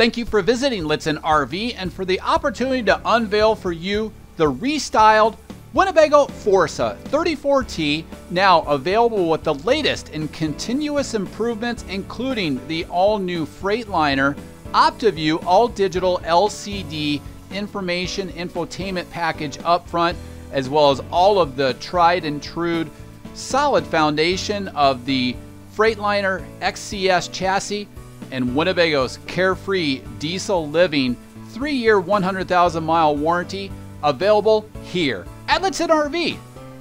Thank you for visiting Lichtsinn RV and for the opportunity to unveil for you the restyled Winnebago Forza 34T, now available with the latest in continuous improvements, including the all new Freightliner OptiView all digital LCD information infotainment package up front, as well as all of the tried and true solid foundation of the Freightliner XCS chassis and Winnebago's carefree diesel living three year, 100,000 mile warranty available here at Lichtsinn RV,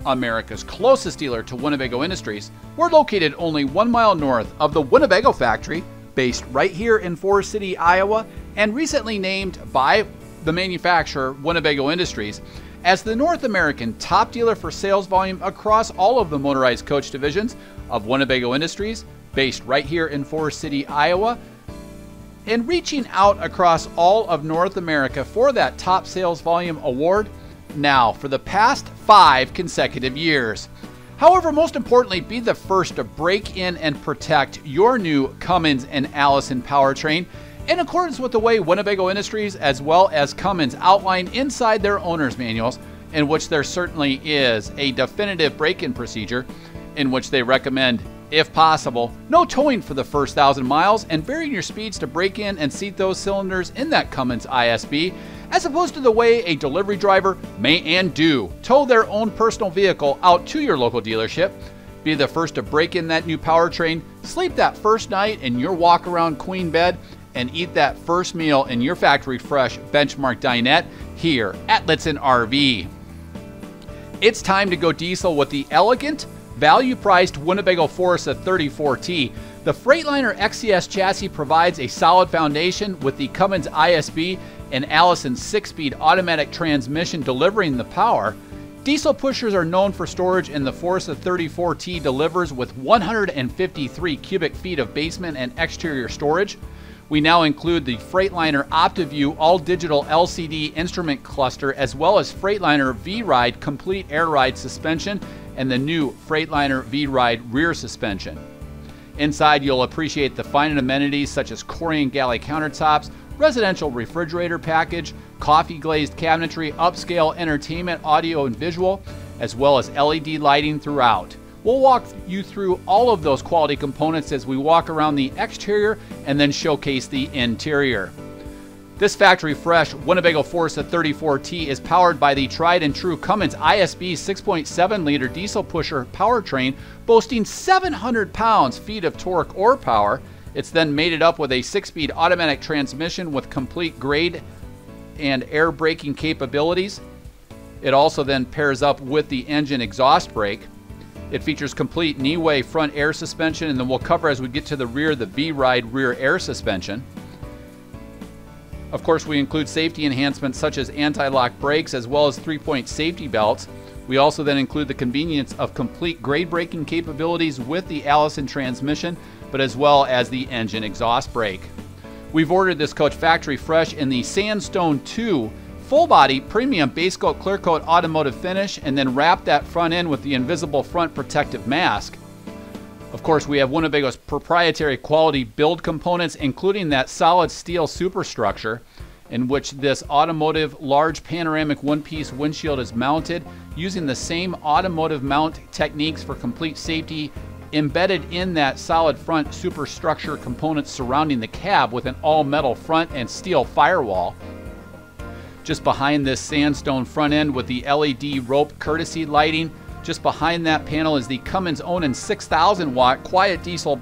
America's closest dealer to Winnebago Industries. We're located only one mile north of the Winnebago factory, based right here in Forest City, Iowa, and recently named by the manufacturer Winnebago Industries as the North American top dealer for sales volume across all of the motorized coach divisions of Winnebago Industries, based right here in Forest City, Iowa, and reaching out across all of North America for that top sales volume award now for the past five consecutive years. However, most importantly, be the first to break in and protect your new Cummins and Allison powertrain in accordance with the way Winnebago Industries as well as Cummins outline inside their owner's manuals, in which there certainly is a definitive break in procedure in which they recommend, if possible, no towing for the first thousand miles and varying your speeds to break in and seat those cylinders in that Cummins ISB, as opposed to the way a delivery driver may and do tow their own personal vehicle out to your local dealership. Be the first to break in that new powertrain, sleep that first night in your walk around queen bed, and eat that first meal in your factory fresh benchmark dinette here at Lichtsinn RV. It's time to go diesel with the elegant, value priced Winnebago Forza 34T. The Freightliner XCS chassis provides a solid foundation with the Cummins ISB and Allison's six speed automatic transmission delivering the power. Diesel pushers are known for storage, and the Forza 34T delivers with 153 cubic feet of basement and exterior storage. We now include the Freightliner OptiView all digital LCD instrument cluster, as well as Freightliner V Ride complete air ride suspension and the new Freightliner V Ride rear suspension. Inside, you'll appreciate the fine amenities such as Corian galley countertops, residential refrigerator package, coffee glazed cabinetry, upscale entertainment, audio and visual, as well as LED lighting throughout. We'll walk you through all of those quality components as we walk around the exterior and then showcase the interior. This factory fresh Winnebago Forza 34T is powered by the tried and true Cummins ISB 6.7 liter diesel pusher powertrain, boasting 700 pounds feet of torque or power. It's then mated up with a six speed automatic transmission with complete grade and air braking capabilities. It also then pairs up with the engine exhaust brake. It features complete Neway front air suspension, and then we'll cover as we get to the rear the V-Ride rear air suspension. Of course, we include safety enhancements such as anti-lock brakes as well as three-point safety belts. We also then include the convenience of complete grade braking capabilities with the Allison transmission, but as well as the engine exhaust brake. We've ordered this coach factory fresh in the Sandstone 2 full body premium base coat clear coat automotive finish and then wrap that front end with the invisible front protective mask. Of course, we have Winnebago's proprietary quality build components, including that solid steel superstructure in which this automotive large panoramic one piece windshield is mounted using the same automotive mount techniques for complete safety embedded in that solid front superstructure components surrounding the cab with an all metal front and steel firewall. Just behind this sandstone front end with the LED rope courtesy lighting, just behind that panel is the Cummins Onan 6000 watt quiet diesel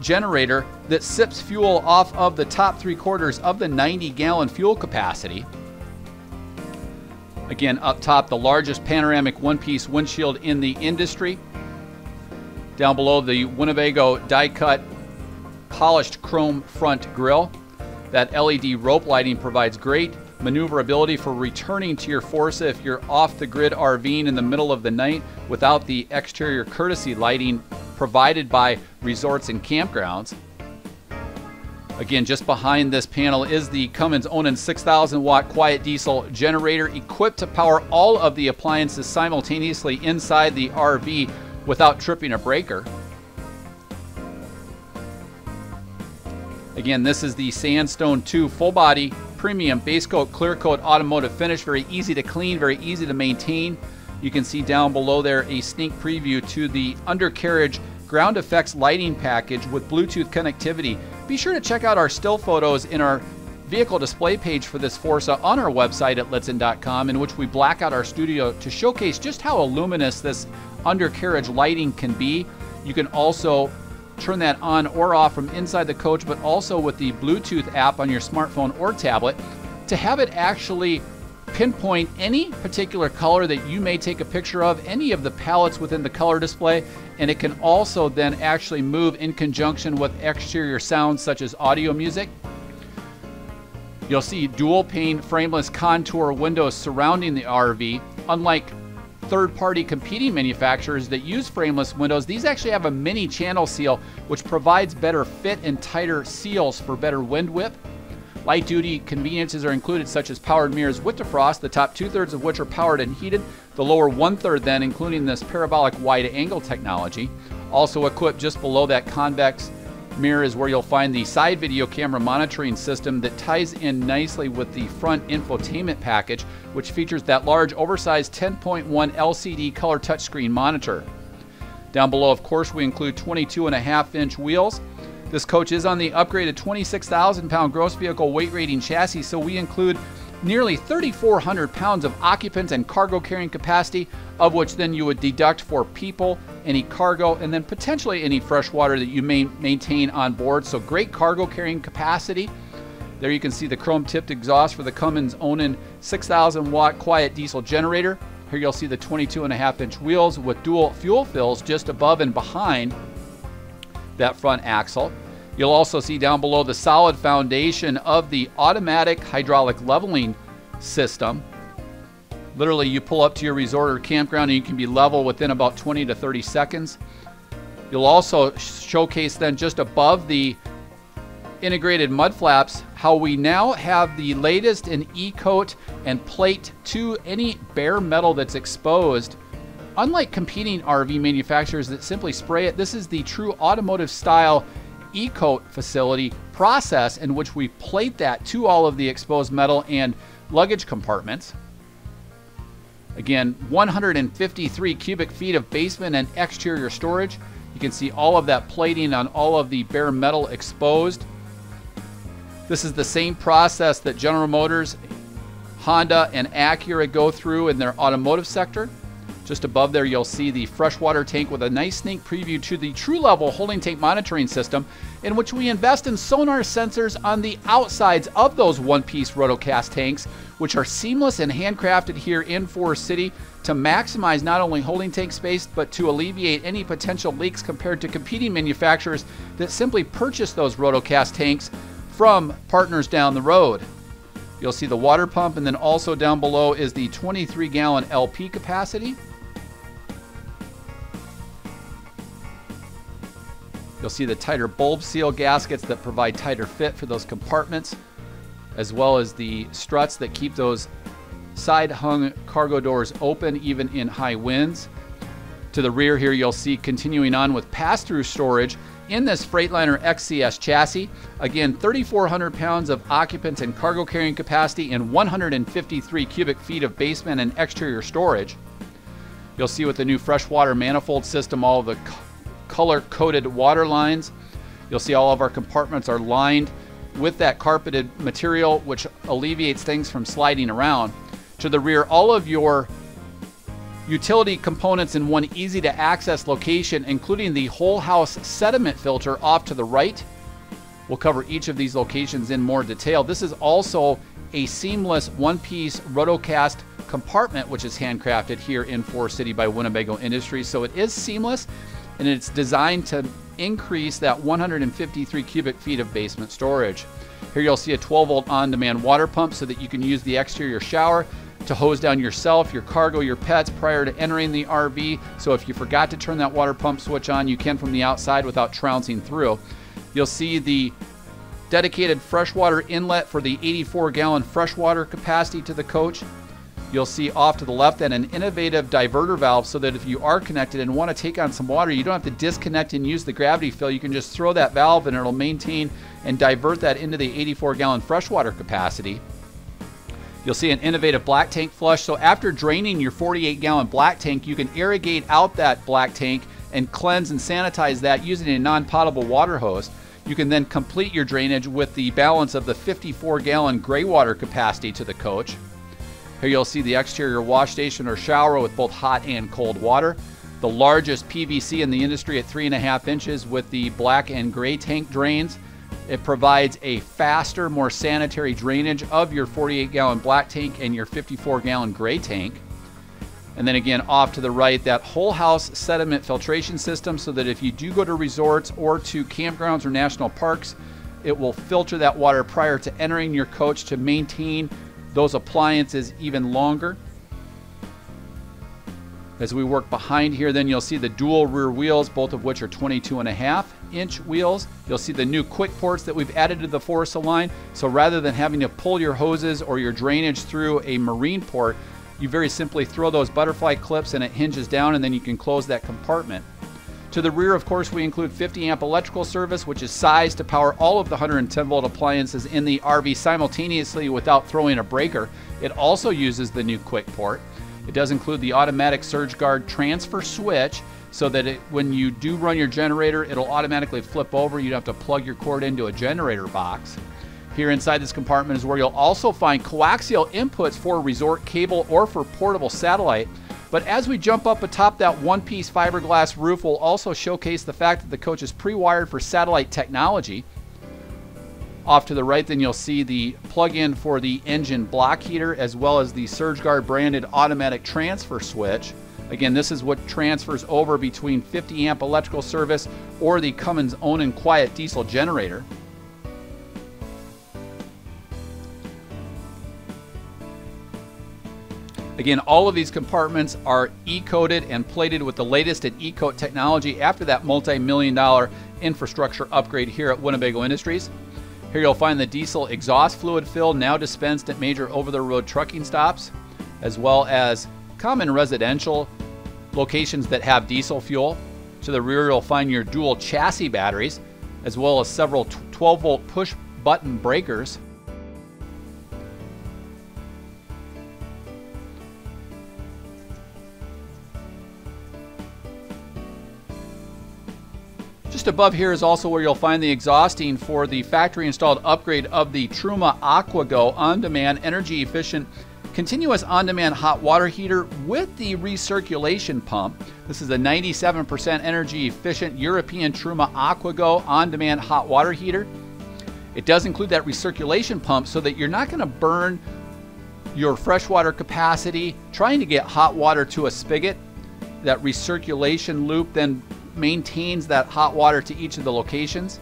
generator that sips fuel off of the top three quarters of the 90 gallon fuel capacity. Again, up top, the largest panoramic one piece windshield in the industry. Down below, the Winnebago die cut polished chrome front grille. That LED rope lighting provides great maneuverability for returning to your Forza if you're off the grid RVing in the middle of the night without the exterior courtesy lighting provided by resorts and campgrounds. Again, just behind this panel is the Cummins Onan 6000 watt quiet diesel generator equipped to power all of the appliances simultaneously inside the RV without tripping a breaker. Again, this is the Sandstone 2 full body premium base coat clear coat automotive finish. Very easy to clean, very easy to maintain. You can see down below there a sneak preview to the undercarriage ground effects lighting package with Bluetooth connectivity. Be sure to check out our still photos in our vehicle display page for this Forza on our website at lichtsinn.com, in which we black out our studio to showcase just how luminous this undercarriage lighting can be. You can also turn that on or off from inside the coach, but also with the Bluetooth app on your smartphone or tablet to have it actually pinpoint any particular color that you may take a picture of, any of the palettes within the color display, and it can also then actually move in conjunction with exterior sounds such as audio music. You'll see dual pane frameless contour windows surrounding the RV. Unlike third party competing manufacturers that use frameless windows, these actually have a mini channel seal which provides better fit and tighter seals for better wind whip. Light duty conveniences are included, such as powered mirrors with defrost, the top two thirds of which are powered and heated, the lower one third, then, including this parabolic wide angle technology. Also equipped just below that convex mirror is where you'll find the side video camera monitoring system that ties in nicely with the front infotainment package, which features that large, oversized 10.1 LCD color touchscreen monitor. Down below, of course, we include 22 and a half inch wheels this coach is on the upgraded 26,000 pound gross vehicle weight rating chassis, so we include nearly 3,400 pounds of occupants and cargo carrying capacity, of which then you would deduct for people, any cargo, and then potentially any fresh water that you may maintain on board. So great cargo carrying capacity. There you can see the chrome tipped exhaust for the Cummins Onan 6,000 watt quiet diesel generator. Here you'll see the 22 and a half inch wheels with dual fuel fills just above and behind that front axle. You'll also see down below the solid foundation of the automatic hydraulic leveling system. Literally, you pull up to your resort or campground and you can be level within about 20 to 30 seconds. You'll also showcase then just above the integrated mud flaps how we now have the latest in e-coat and plate to any bare metal that's exposed Unlike competing RV manufacturers that simply spray it, this is the true automotive style e-coat facility process in which we plate that to all of the exposed metal and luggage compartments. Again, 153 cubic feet of basement and exterior storage. You can see all of that plating on all of the bare metal exposed. This is the same process that General Motors, Honda, and Acura go through in their automotive sector. Just above there, you'll see the freshwater tank with a nice sneak preview to the true level holding tank monitoring system, in which we invest in sonar sensors on the outsides of those one piece rotocast tanks, which are seamless and handcrafted here in Forest City to maximize not only holding tank space, but to alleviate any potential leaks compared to competing manufacturers that simply purchase those rotocast tanks from partners down the road. You'll see the water pump, and then also down below is the 23 gallon LP capacity. You'll see the tighter bulb seal gaskets that provide tighter fit for those compartments, as well as the struts that keep those side hung cargo doors open even in high winds. To the rear here, you'll see continuing on with pass through storage in this Freightliner XCS chassis. Again, 3,400 pounds of occupant and cargo carrying capacity and 153 cubic feet of basement and exterior storage. You'll see with the new freshwater manifold system all the color coded water lines. You'll see all of our compartments are lined with that carpeted material, which alleviates things from sliding around. To the rear, all of your utility components in one easy to access location, including the whole house sediment filter off to the right. We'll cover each of these locations in more detail. This is also a seamless one piece rotocast compartment, which is handcrafted here in Forest City by Winnebago Industries. So it is seamless and it's designed to increase that 153 cubic feet of basement storage. Here you'll see a 12 volt on demand water pump so that you can use the exterior shower to hose down yourself, your cargo, your pets prior to entering the RV. So if you forgot to turn that water pump switch on, you can from the outside without trouncing through. You'll see the dedicated freshwater inlet for the 84 gallon freshwater capacity to the coach. You'll see off to the left then an innovative diverter valve so that if you are connected and want to take on some water, you don't have to disconnect and use the gravity fill. You can just throw that valve and it'll maintain and divert that into the 84 gallon freshwater capacity. You'll see an innovative black tank flush. So after draining your 48 gallon black tank, you can irrigate out that black tank and cleanse and sanitize that using a non-potable water hose. You can then complete your drainage with the balance of the 54 gallon gray water capacity to the coach. Here you'll see the exterior wash station or shower with both hot and cold water. The largest PVC in the industry at three and a half inches with the black and gray tank drains. It provides a faster, more sanitary drainage of your 48 gallon black tank and your 54 gallon gray tank. And then again, off to the right, that whole house sediment filtration system so that if you do go to resorts or to campgrounds or national parks, it will filter that water prior to entering your coach to maintain those appliances even longer. As we work behind here, then you'll see the dual rear wheels, both of which are 22 and a half inch wheels. You'll see the new quick ports that we've added to the Forza line. So rather than having to pull your hoses or your drainage through a marine port, you very simply throw those butterfly clips and it hinges down and then you can close that compartment. To the rear, of course, we include 50 amp electrical service, which is sized to power all of the 110 volt appliances in the RV simultaneously without throwing a breaker. It also uses the new quick port. It does include the automatic surge guard transfer switch so that it, when you do run your generator, it'll automatically flip over. You don't have to plug your cord into a generator box. Here inside this compartment is where you'll also find coaxial inputs for resort cable or for portable satellite. But as we jump up atop that one-piece fiberglass roof, we'll also showcase the fact that the coach is pre-wired for satellite technology. Off to the right, then you'll see the plug-in for the engine block heater, as well as the SurgeGuard branded automatic transfer switch. Again, this is what transfers over between 50 amp electrical service or the Cummins Onan quiet diesel generator. Again, all of these compartments are E-coated and plated with the latest in E-coat technology after that multi-million dollar infrastructure upgrade here at Winnebago Industries. Here you'll find the diesel exhaust fluid fill now dispensed at major over-the-road trucking stops, as well as common residential locations that have diesel fuel. To the rear you'll find your dual chassis batteries, as well as several 12 volt push button breakers Just above here is also where you'll find the exhausting for the factory installed upgrade of the Truma AquaGo on-demand energy efficient continuous on-demand hot water heater with the recirculation pump. This is a 97% energy efficient European Truma AquaGo on-demand hot water heater. It does include that recirculation pump so that you're not going to burn your freshwater capacity trying to get hot water to a spigot. That recirculation loop then maintains that hot water to each of the locations.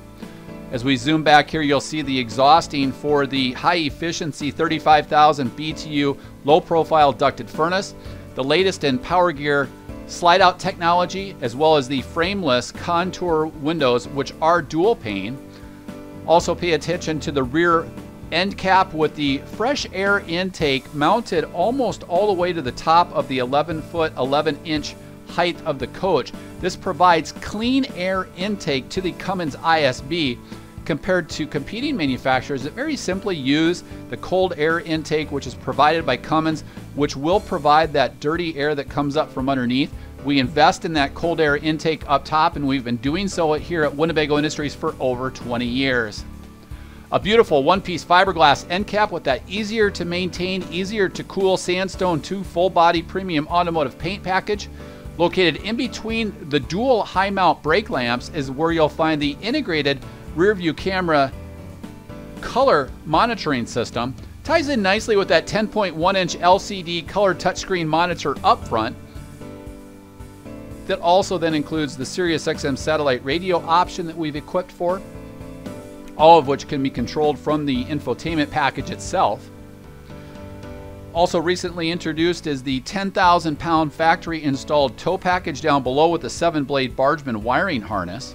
As we zoom back here, you'll see the exhausting for the high efficiency 35,000 BTU low profile ducted furnace, the latest in Power Gear slide out technology, as well as the frameless contour windows, which are dual pane. Also, pay attention to the rear end cap with the fresh air intake mounted almost all the way to the top of the 11 foot, 11 inch height of the coach. This provides clean air intake to the Cummins ISB compared to competing manufacturers that very simply use the cold air intake which is provided by Cummins which will provide that dirty air that comes up from underneath. We invest in that cold air intake up top and we've been doing so here at Winnebago Industries for over 20 years. A beautiful one-piece fiberglass end cap with that easier to maintain, easier to cool Sandstone 2 full body premium automotive paint package. Located in between the dual high mount brake lamps is where you'll find the integrated rear view camera color monitoring system. Ties in nicely with that 10.1 inch LCD color touchscreen monitor up front. That also then includes the SiriusXM satellite radio option that we've equipped for, all of which can be controlled from the infotainment package itself. Also recently introduced is the 10,000 pound factory installed tow package down below with the 7 blade Bargman wiring harness.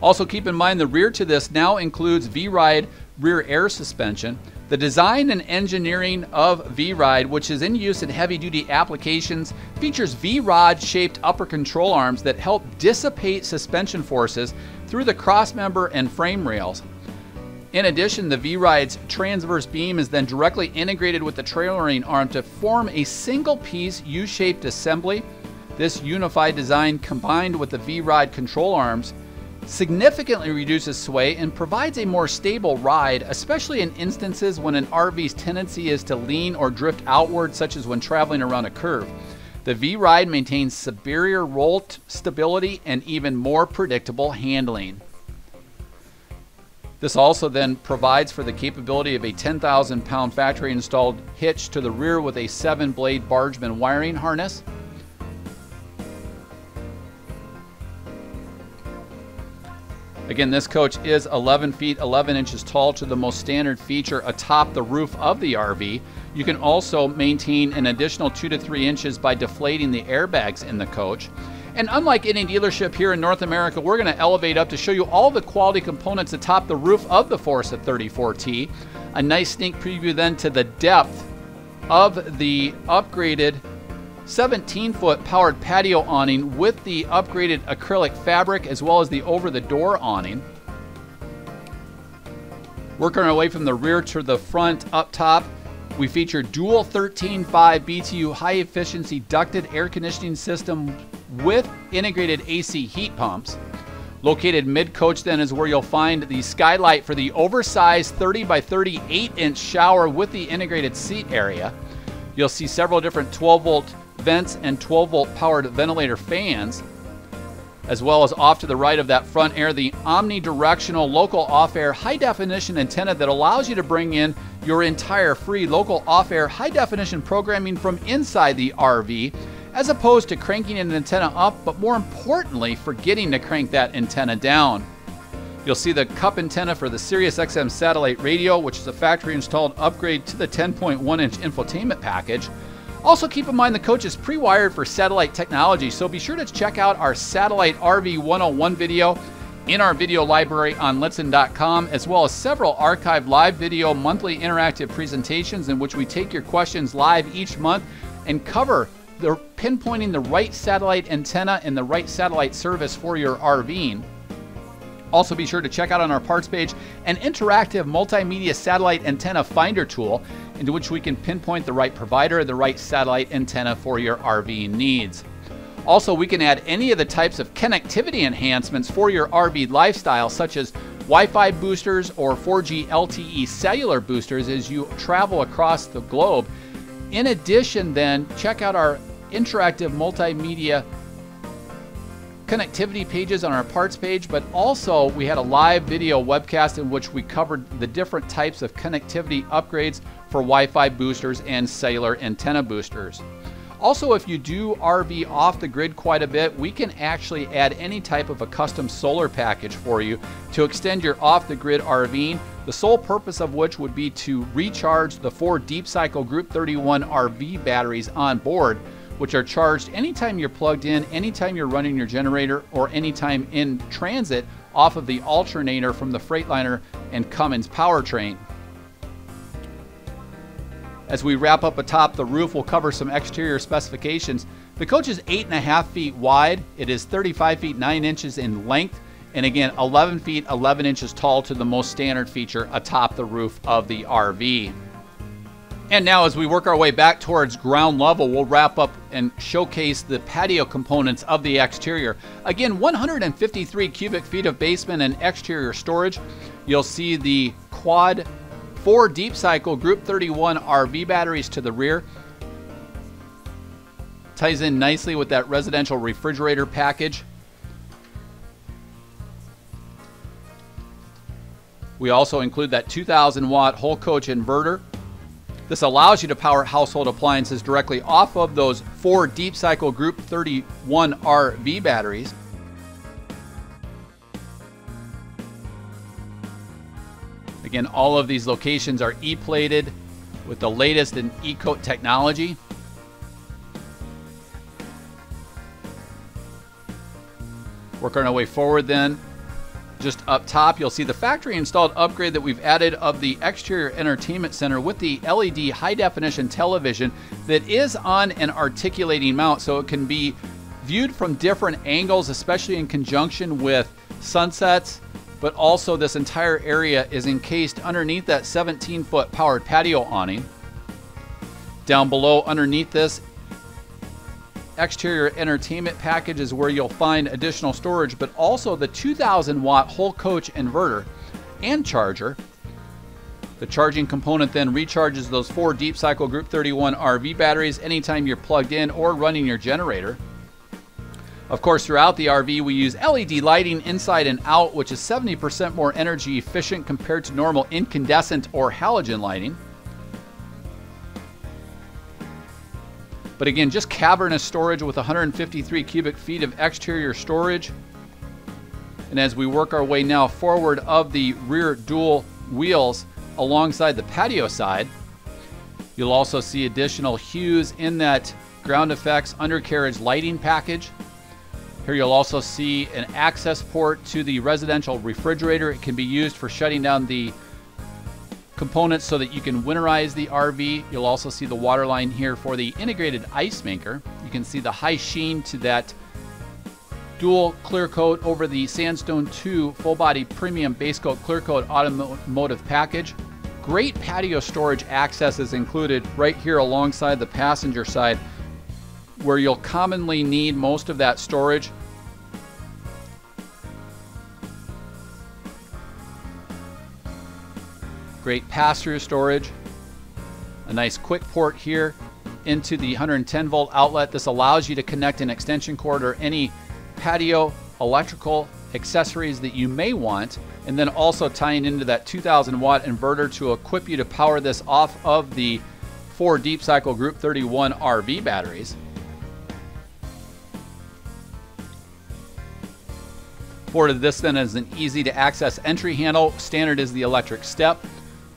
Also keep in mind the rear to this now includes V-Ride rear air suspension. The design and engineering of V-Ride, which is in use in heavy-duty applications, features V-Rod shaped upper control arms that help dissipate suspension forces through the crossmember and frame rails. In addition, the V-Ride's transverse beam is then directly integrated with the trailering arm to form a single piece U-shaped assembly. This unified design combined with the V-Ride control arms significantly reduces sway and provides a more stable ride, especially in instances when an RV's tendency is to lean or drift outward, such as when traveling around a curve. The V Ride maintains superior roll stability and even more predictable handling. This also then provides for the capability of a 10,000 pound factory installed hitch to the rear with a 7 blade Bargman wiring harness. Again, this coach is 11 feet 11 inches tall to the most standard feature atop the roof of the RV. You can also maintain an additional 2 to 3 inches by deflating the airbags in the coach. And unlike any dealership here in North America, we're going to elevate up to show you all the quality components atop the roof of the Forza 34T. A nice sneak preview then to the depth of the upgraded 17 foot powered patio awning with the upgraded acrylic fabric as well as the over the door awning. Working our way from the rear to the front up top, we feature dual 13.5 BTU high efficiency ducted air conditioning system with integrated AC heat pumps. Located mid coach, then, is where you'll find the skylight for the oversized 30 by 38 inch shower with the integrated seat area. You'll see several different 12 volt vents and 12 volt powered ventilator fans, as well as off to the right of that front air, the omnidirectional local off air high definition antenna that allows you to bring in your entire free local off air high definition programming from inside the RV, as opposed to cranking an antenna up, but more importantly, forgetting to crank that antenna down. You'll see the cup antenna for the Sirius XM satellite radio, which is a factory installed upgrade to the 10.1 inch infotainment package. Also, keep in mind the coach is pre wired for satellite technology, so be sure to check out our Satellite RV 101 video in our video library on Lichtsinn.com, as well as several archived live video monthly interactive presentations in which we take your questions live each month and cover the pinpointing the right satellite antenna and the right satellite service for your RVing. Also, be sure to check out on our parts page an interactive multimedia satellite antenna finder tool into which we can pinpoint the right provider, the right satellite antenna for your RV needs. Also, we can add any of the types of connectivity enhancements for your RV lifestyle, such as Wi Fi boosters or 4G LTE cellular boosters as you travel across the globe. In addition, then, check out our interactive multimedia connectivity pages on our parts page, but also we had a live video webcast in which we covered the different types of connectivity upgrades for Wi Fi boosters and cellular antenna boosters. Also, if you do RV off the grid quite a bit, we can actually add any type of a custom solar package for you to extend your off the grid RVing. The sole purpose of which would be to recharge the four Deep Cycle Group 31 RV batteries on board, which are charged anytime you're plugged in, anytime you're running your generator, or anytime in transit off of the alternator from the Freightliner and Cummins powertrain. As we wrap up atop the roof, we'll cover some exterior specifications. The coach is 8.5 feet wide, it is 35 feet 9 inches in length, and again, 11 feet 11 inches tall to the most standard feature atop the roof of the RV. And now, as we work our way back towards ground level, we'll wrap up and showcase the patio components of the exterior. Again, 153 cubic feet of basement and exterior storage. You'll see the quad Four Deep Cycle Group 31 RV batteries to the rear. Ties in nicely with that residential refrigerator package. We also include that 2000 watt whole coach inverter. This allows you to power household appliances directly off of those four Deep Cycle Group 31 RV batteries. Again, all of these locations are E-plated with the latest in E-coat technology. Working our way forward then. Just up top, you'll see the factory installed upgrade that we've added of the exterior entertainment center with the LED high definition television that is on an articulating mount so it can be viewed from different angles, especially in conjunction with sunsets. But also, this entire area is encased underneath that 17 foot powered patio awning. Down below, underneath this exterior entertainment package is where you'll find additional storage, but also the 2000 watt whole coach inverter and charger. The charging component then recharges those four Deep Cycle Group 31 RV batteries anytime you're plugged in or running your generator. Of course, throughout the RV, we use LED lighting inside and out, which is 70% more energy efficient compared to normal incandescent or halogen lighting. But again, just cavernous storage with 153 cubic feet of exterior storage. And as we work our way now forward of the rear dual wheels alongside the patio side, you'll also see additional hues in that ground effects undercarriage lighting package. Here you'll also see an access port to the residential refrigerator. It can be used for shutting down the components so that you can winterize the RV. You'll also see the water line here for the integrated ice maker. You can see the high sheen to that dual clear coat over the Sandstone 2 full body premium base coat clear coat automotive package. Great patio storage access is included right here alongside the passenger side where you'll commonly need most of that storage Great pass-through storage. A nice quick port here into the 110 volt outlet. This allows you to connect an extension cord or any patio electrical accessories that you may want and then also tying into that 2000 watt inverter to equip you to power this off of the four deep cycle group 31 RV batteries. Forward of this then is an easy to access entry handle. Standard is the electric step.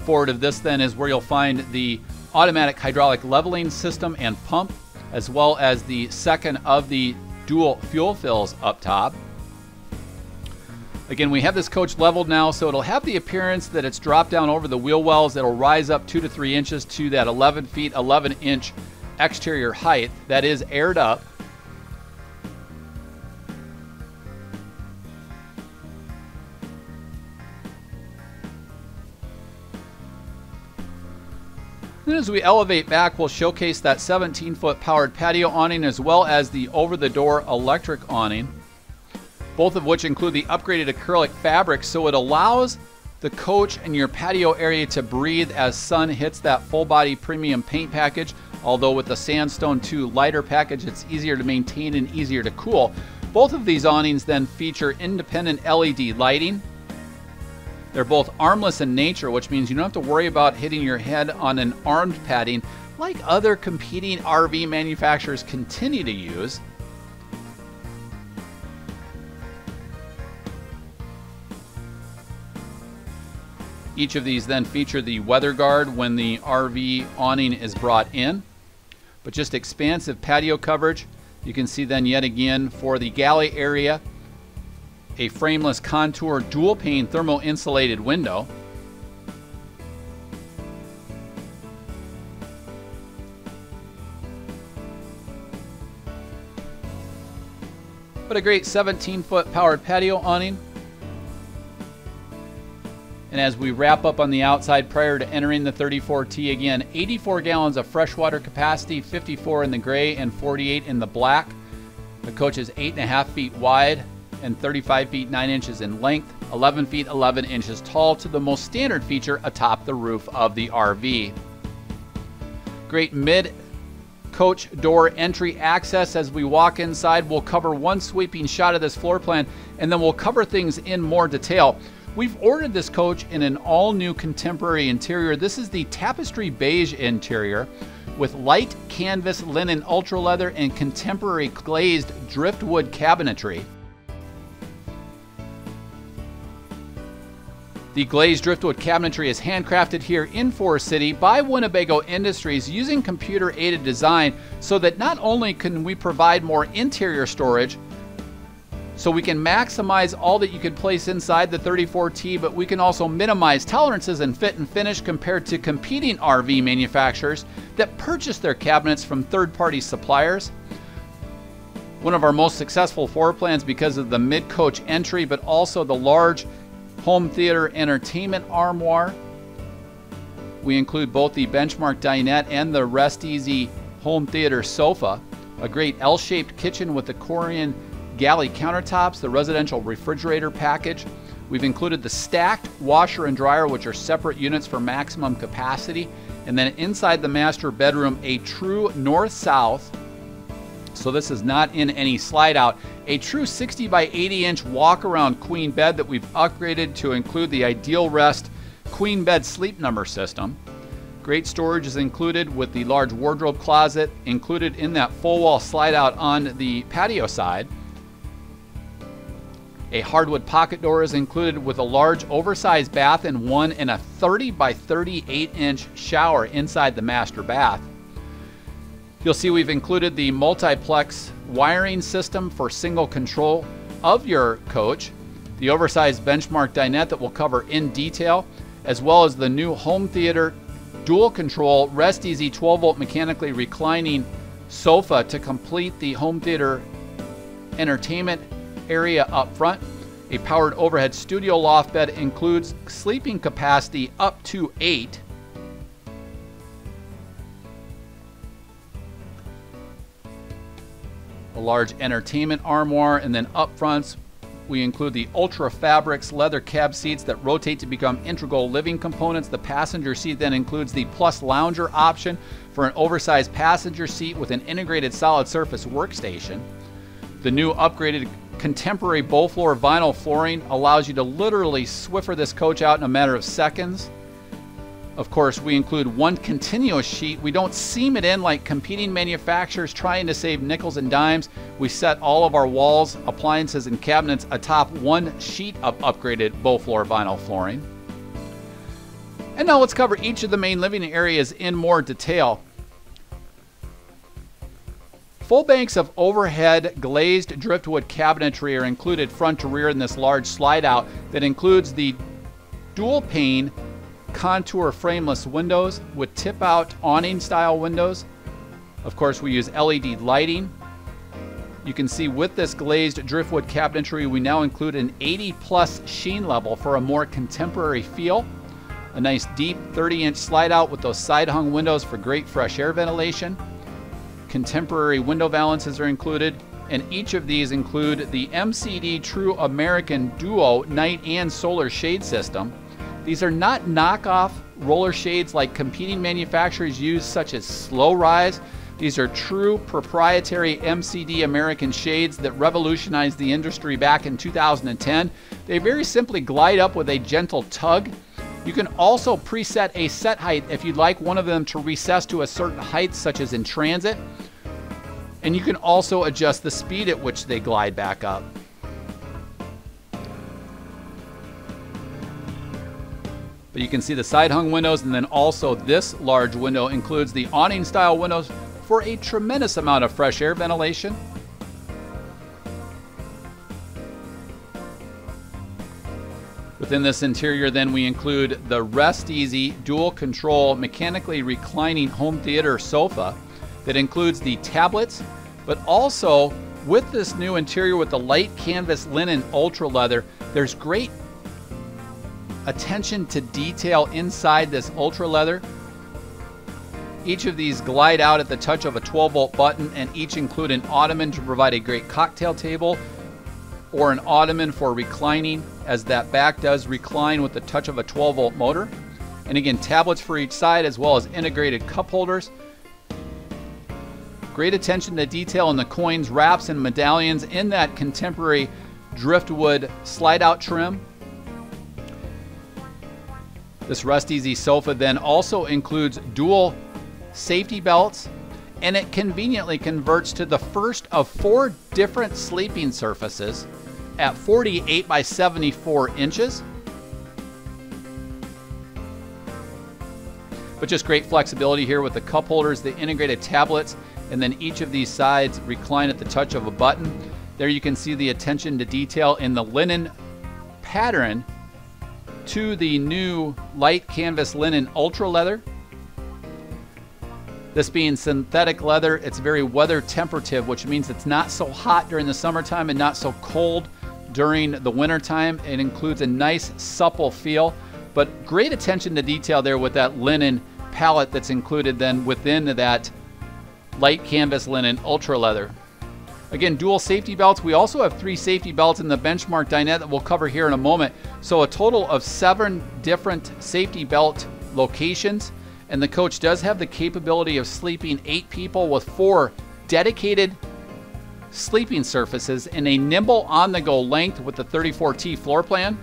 Forward of this then is where you'll find the automatic hydraulic leveling system and pump, as well as the second of the dual fuel fills up top. Again, we have this coach leveled now, so it'll have the appearance that it's dropped down over the wheel wells. It'll rise up two to three inches to that 11 feet, 11 inch exterior height that is aired up. Then as we elevate back, we'll showcase that 17 foot powered patio awning as well as the over the door electric awning, both of which include the upgraded acrylic fabric so it allows the coach and your patio area to breathe as sun hits that full body premium paint package. Although with the Sandstone 2 lighter package, it's easier to maintain and easier to cool. Both of these awnings then feature independent LED lighting, they're both armless in nature, which means you don't have to worry about hitting your head on an armed padding like other competing RV manufacturers continue to use. Each of these then feature the weather guard when the RV awning is brought in, but just expansive patio coverage. You can see then yet again for the galley area, a frameless contour dual pane thermal insulated window. But a great 17 foot powered patio awning. And as we wrap up on the outside prior to entering the 34T again, 84 gallons of freshwater capacity, 54 in the gray and 48 in the black. The coach is 8.5 feet wide, and 35 feet 9 inches in length, 11 feet 11 inches tall to the most standard feature atop the roof of the RV. Great mid coach door entry access as we walk inside. We'll cover one sweeping shot of this floor plan and then we'll cover things in more detail. We've ordered this coach in an all new contemporary interior. This is the tapestry beige interior with light canvas linen ultra leather and contemporary glazed driftwood cabinetry. The glazed driftwood cabinetry is handcrafted here in Forest City by Winnebago Industries using computer aided design so that not only can we provide more interior storage, So we can maximize all that you could place inside the 34T, but we can also minimize tolerances and fit and finish compared to competing RV manufacturers that purchase their cabinets from third-party suppliers. One of our most successful floor plans because of the mid-coach entry, but also the large home theater entertainment armoire. We include both the Benchmark dinette and the Rest Easy home theater sofa, a great L-shaped kitchen with the Corian galley countertops, the residential refrigerator package. We've included the stacked washer and dryer, which are separate units for maximum capacity. And then inside the master bedroom, a true north-south, so this is not in any slide out, a true 60 by 80 inch walk around queen bed that we've upgraded to include the Ideal Rest queen bed sleep number system. Great storage is included with the large wardrobe closet included in that full wall slide out on the patio side. A hardwood pocket door is included with a large oversized bath and one and a 30 by 38 inch shower inside the master bath. You'll see we've included the multiplex wiring system for single control of your coach, the oversized benchmark dinette that we'll cover in detail, as well as the new home theater dual control rest easy 12 volt mechanically reclining sofa to complete the home theater entertainment area up front. A powered overhead studio loft bed includes sleeping capacity up to eight. A large entertainment armoire, and then up fronts, we include the Ultra Fabrics leather cab seats that rotate to become integral living components. The passenger seat then includes the Plus Lounger option for an oversized passenger seat with an integrated solid surface workstation. The new upgraded contemporary Beauflor vinyl flooring allows you to literally swiffer this coach out in a matter of seconds. Of course, we include one continuous sheet. We don't seam it in like competing manufacturers trying to save nickels and dimes. We set all of our walls, appliances, and cabinets atop one sheet of upgraded Beauflor vinyl flooring. And now let's cover each of the main living areas in more detail. Full banks of overhead glazed driftwood cabinetry are included front to rear in this large slide out that includes the dual pane contour frameless windows with tip out awning style windows. Of course, we use LED lighting. You can see with this glazed driftwood cabinetry, we now include an 80 plus sheen level for a more contemporary feel. A nice deep 30 inch slide out with those side hung windows for great fresh air ventilation. Contemporary window valances are included, and each of these include the MCD True American Duo night and solar shade system. These are not knockoff roller shades like competing manufacturers use, such as Slow Rise. These are true proprietary MCD American shades that revolutionized the industry back in 2010. They very simply glide up with a gentle tug. You can also preset a set height if you'd like one of them to recess to a certain height, such as in transit. And you can also adjust the speed at which they glide back up. But you can see the side hung windows and then also this large window includes the awning style windows for a tremendous amount of fresh air ventilation. Within this interior then we include the Rest Easy dual control mechanically reclining home theater sofa that includes the tablets, but also with this new interior with the light canvas linen ultra leather, there's great attention to detail inside this ultra leather. Each of these glide out at the touch of a 12 volt button and each include an ottoman to provide a great cocktail table or an ottoman for reclining as that back does recline with the touch of a 12 volt motor. And again, tablets for each side as well as integrated cup holders. Great attention to detail in the coins, wraps, and medallions in that contemporary driftwood slide out trim. This Rest Easy sofa then also includes dual safety belts and it conveniently converts to the first of four different sleeping surfaces at 48 by 74 inches. But just great flexibility here with the cup holders, the integrated tablets, and then each of these sides recline at the touch of a button. There you can see the attention to detail in the linen pattern to the new light canvas linen ultra leather. This being synthetic leather, it's very weather temperative, which means it's not so hot during the summertime and not so cold during the wintertime. It includes a nice supple feel, but great attention to detail there with that linen palette that's included then within that light canvas linen ultra leather. Again, dual safety belts. We also have three safety belts in the benchmark dinette that we'll cover here in a moment. So a total of seven different safety belt locations. And the coach does have the capability of sleeping eight people with four dedicated sleeping surfaces in a nimble on-the-go length with the 34T floor plan.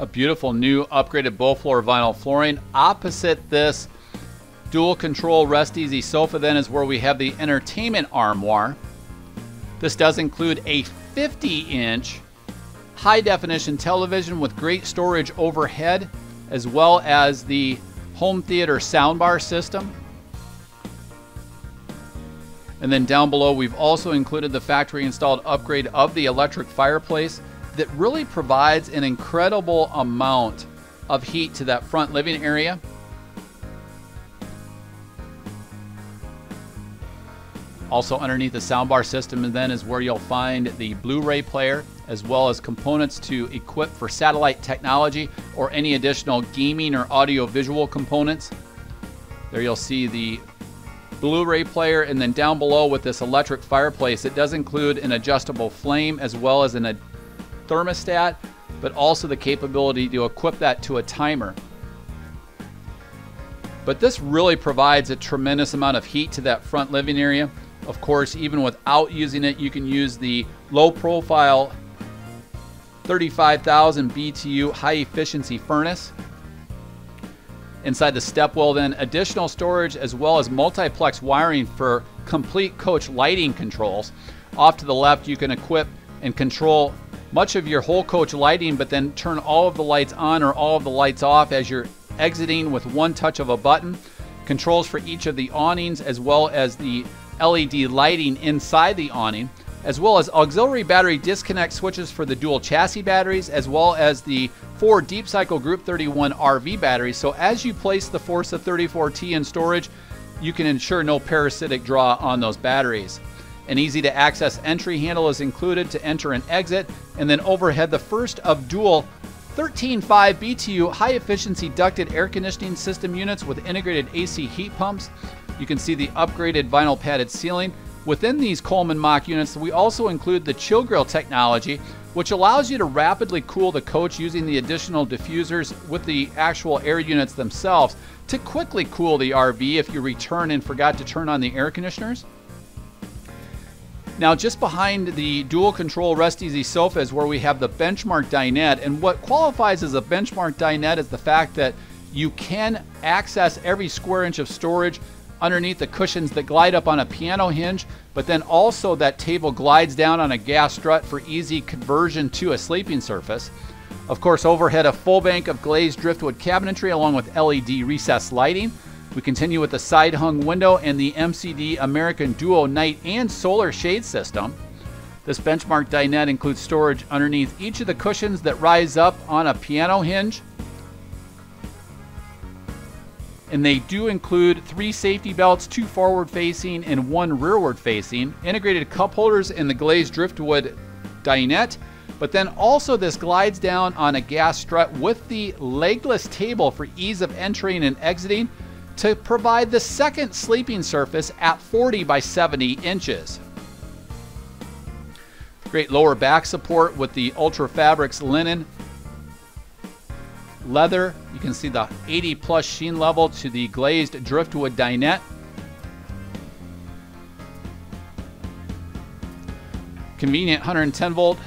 A beautiful new upgraded Beauflor vinyl flooring. Opposite this dual control rest easy sofa then is where we have the entertainment armoire. This does include a 50 inch high definition television with great storage overhead as well as the home theater soundbar system. And then down below, we've also included the factory installed upgrade of the electric fireplace that really provides an incredible amount of heat to that front living area. Also underneath the soundbar system and then is where you'll find the Blu-ray player as well as components to equip for satellite technology or any additional gaming or audio visual components. There you'll see the Blu-ray player and then down below with this electric fireplace it does include an adjustable flame as well as an thermostat, but also the capability to equip that to a timer. But this really provides a tremendous amount of heat to that front living area. Of course, even without using it, you can use the low profile 35,000 BTU high efficiency furnace. Inside the stepwell, then additional storage as well as multiplex wiring for complete coach lighting controls. Off to the left, you can equip and control much of your whole coach lighting, but then turn all of the lights on or all of the lights off as you're exiting with one touch of a button. Controls for each of the awnings as well as the LED lighting inside the awning, as well as auxiliary battery disconnect switches for the dual chassis batteries, as well as the four Deep Cycle Group 31 RV batteries. So as you place the Forza 34T in storage, you can ensure no parasitic draw on those batteries. An easy to access entry handle is included to enter and exit, and then overhead the first of dual 13.5 BTU high efficiency ducted air conditioning system units with integrated AC heat pumps. You can see the upgraded vinyl padded ceiling. Within these Coleman Mach units, we also include the chill grill technology, which allows you to rapidly cool the coach using the additional diffusers with the actual air units themselves to quickly cool the RV if you return and forgot to turn on the air conditioners. Now, just behind the dual control Rest Easy sofa is where we have the benchmark dinette. And what qualifies as a benchmark dinette is the fact that you can access every square inch of storage underneath the cushions that glide up on a piano hinge, but then also that table glides down on a gas strut for easy conversion to a sleeping surface. Of course, overhead a full bank of glazed driftwood cabinetry along with LED recessed lighting. We continue with the side hung window and the MCD American Duo night and solar shade system. This benchmark dinette includes storage underneath each of the cushions that rise up on a piano hinge. And they do include three safety belts, two forward facing and one rearward facing, integrated cup holders in the glazed driftwood dinette. But then also this glides down on a gas strut with the legless table for ease of entering and exiting to provide the second sleeping surface at 40 by 70 inches. Great lower back support with the Ultra Fabrics linen leather. You can see the 80 plus sheen level to the glazed driftwood dinette. Convenient 110 volt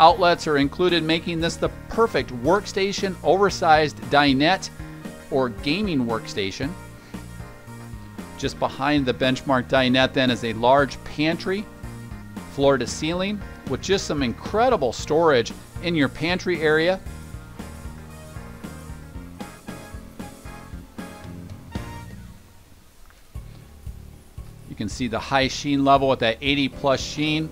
outlets are included, making this the perfect workstation, oversized dinette, or gaming workstation. Just behind the benchmark dinette then is a large pantry, floor to ceiling, with just some incredible storage in your pantry area. You can see the high sheen level with that 80 plus sheen.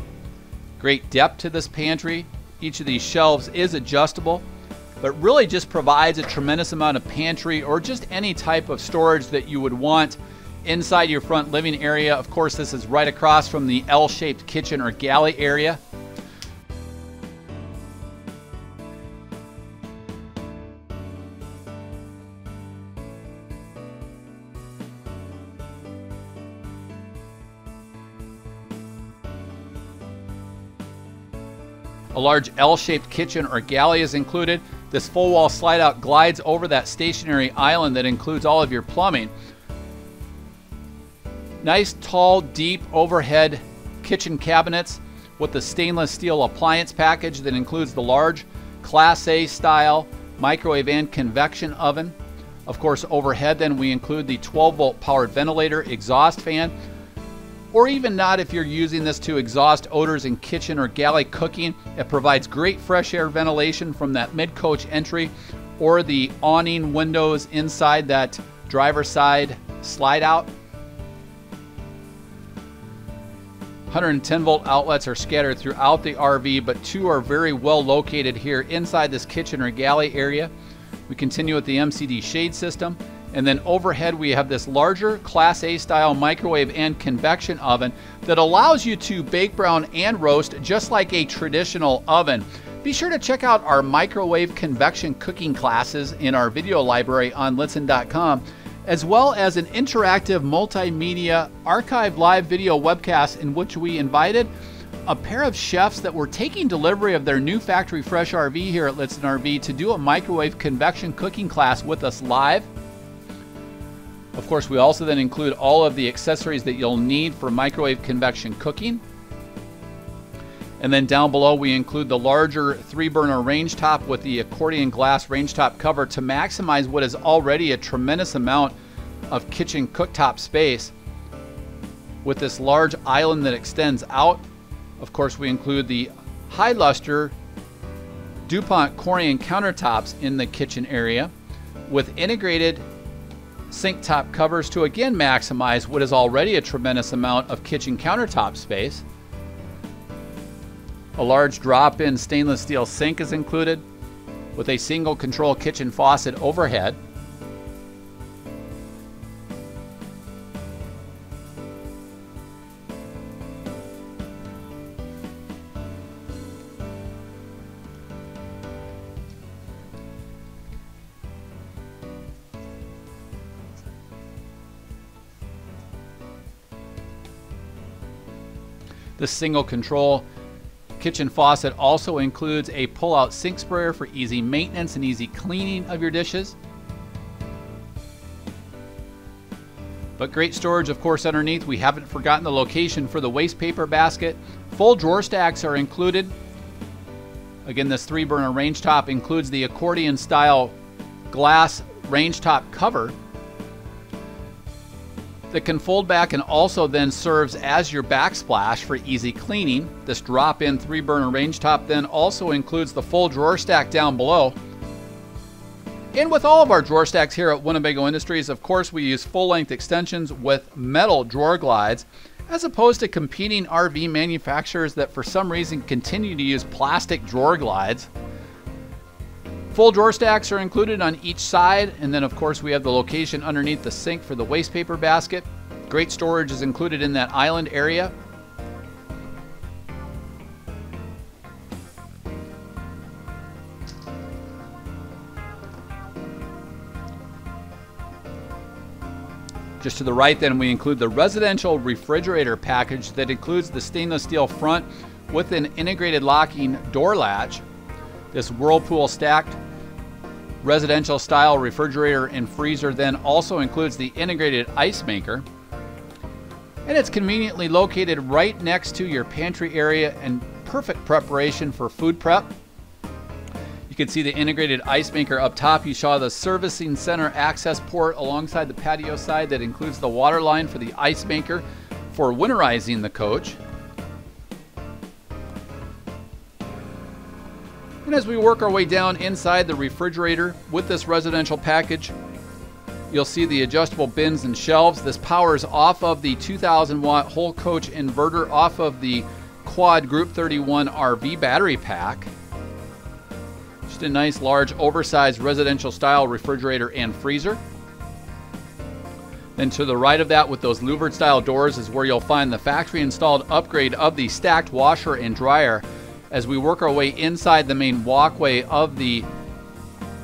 Great depth to this pantry. Each of these shelves is adjustable but really just provides a tremendous amount of pantry or just any type of storage that you would want inside your front living area. Of course, this is right across from the L-shaped kitchen or galley area. A large L-shaped kitchen or galley is included. This full wall slide out glides over that stationary island that includes all of your plumbing. Nice, tall, deep overhead kitchen cabinets with the stainless steel appliance package that includes the large Class A style microwave and convection oven. Of course, overhead, then we include the 12 volt powered ventilator, exhaust fan, or even not if you're using this to exhaust odors in kitchen or galley cooking. It provides great fresh air ventilation from that mid-coach entry or the awning windows inside that driver side slide out. 110 volt outlets are scattered throughout the RV, but two are very well located here inside this kitchen or galley area. We continue with the MCD shade system. And then overhead, we have this larger Class A style microwave and convection oven that allows you to bake, brown, and roast just like a traditional oven. Be sure to check out our microwave convection cooking classes in our video library on Lichtsinn.com, as well as an interactive multimedia archive live video webcast in which we invited a pair of chefs that were taking delivery of their new factory fresh RV here at Lichtsinn RV to do a microwave convection cooking class with us live. Of course, we also then include all of the accessories that you'll need for microwave convection cooking. And then down below, we include the larger three burner range top with the accordion glass range top cover to maximize what is already a tremendous amount of kitchen cooktop space. With this large island that extends out, of course, we include the high luster DuPont Corian countertops in the kitchen area with integrated sink top covers to again maximize what is already a tremendous amount of kitchen countertop space. A large drop-in stainless steel sink is included with a single control kitchen faucet overhead. The single control kitchen faucet also includes a pull-out sink sprayer for easy maintenance and easy cleaning of your dishes. But great storage, of course, underneath. We haven't forgotten the location for the waste paper basket. Full drawer stacks are included. Again, this three burner range top includes the accordion style glass range top cover that can fold back and also then serves as your backsplash for easy cleaning. This drop-in three burner range top then also includes the full drawer stack down below. And with all of our drawer stacks here at Winnebago Industries, of course, we use full length extensions with metal drawer glides, as opposed to competing RV manufacturers that for some reason continue to use plastic drawer glides. Full drawer stacks are included on each side, and then of course we have the location underneath the sink for the waste paper basket. Great storage is included in that island area. Just to the right then we include the residential refrigerator package that includes the stainless steel front with an integrated locking door latch. This Whirlpool stacked residential style refrigerator and freezer then also includes the integrated ice maker. And it's conveniently located right next to your pantry area and perfect preparation for food prep. You can see the integrated ice maker up top. You saw the servicing center access port alongside the patio side that includes the water line for the ice maker for winterizing the coach. And as we work our way down inside the refrigerator with this residential package, you'll see the adjustable bins and shelves. This powers off of the 2000 watt whole coach inverter off of the Quad Group 31 RV battery pack. Just a nice large oversized residential style refrigerator and freezer. Then to the right of that with those louvered style doors is where you'll find the factory installed upgrade of the stacked washer and dryer as we work our way inside the main walkway of the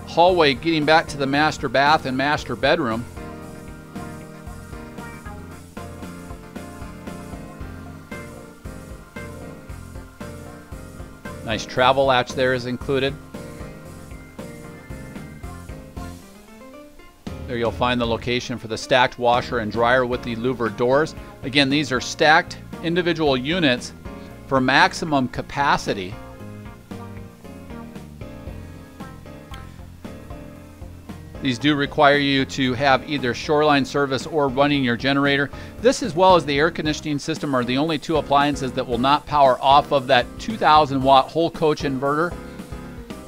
hallway getting back to the master bath and master bedroom. Nice travel latch there is included. There you'll find the location for the stacked washer and dryer with the louver doors. Again, these are stacked individual units for maximum capacity. These do require you to have either shoreline service or running your generator. This as well as the air conditioning system are the only two appliances that will not power off of that 2000 watt whole coach inverter.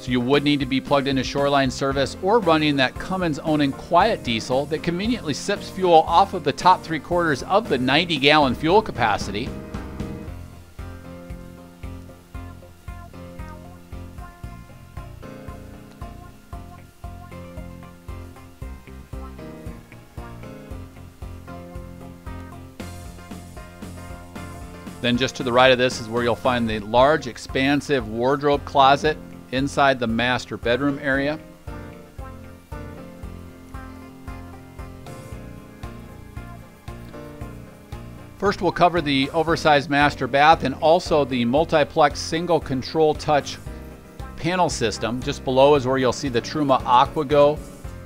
So you would need to be plugged into shoreline service or running that Cummins Onan quiet diesel that conveniently sips fuel off of the top three quarters of the 90 gallon fuel capacity. Then just to the right of this is where you'll find the large expansive wardrobe closet inside the master bedroom area. First we'll cover the oversized master bath and also the multiplex single control touch panel system. Just below is where you'll see the Truma AquaGo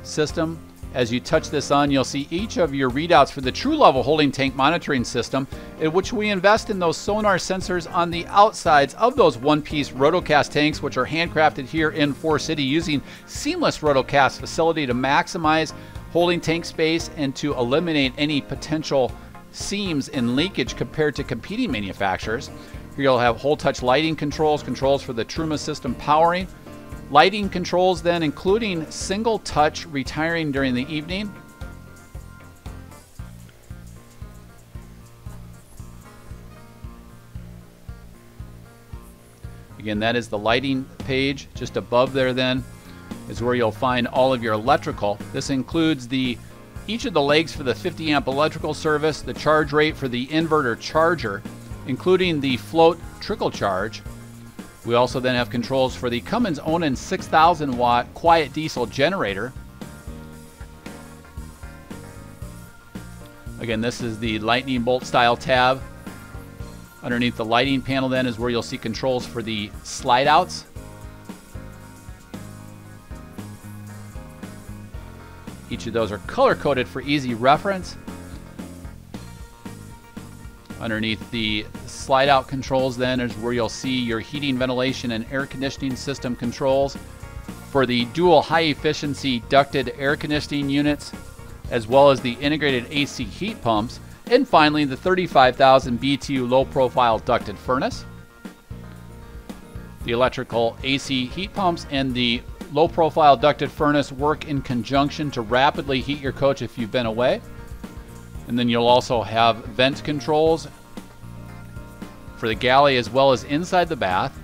system as you touch this on, you'll see each of your readouts for the true level holding tank monitoring system, in which we invest in those sonar sensors on the outsides of those one piece rotocast tanks, which are handcrafted here in Forest City using seamless rotocast facility to maximize holding tank space and to eliminate any potential seams and leakage compared to competing manufacturers. Here you'll have whole touch lighting controls, controls for the Truma system powering, Lighting controls then including single touch retiring during the evening. Again, that is the lighting page. Just above there then is where you'll find all of your electrical. This includes the each of the legs for the 50 amp electrical service, the charge rate for the inverter charger, including the float trickle charge, we also then have controls for the Cummins Onan 6000 watt quiet diesel generator. Again, this is the lightning bolt style tab. Underneath the lighting panel then is where you'll see controls for the slide outs. Each of those are color coded for easy reference. Underneath the slide out controls then is where you'll see your heating, ventilation, and air conditioning system controls for the dual high efficiency ducted air conditioning units, as well as the integrated AC heat pumps, and finally the 35,000 BTU low profile ducted furnace. The electrical AC heat pumps and the low profile ducted furnace work in conjunction to rapidly heat your coach if you've been away. And then you'll also have vent controls for the galley as well as inside the bath.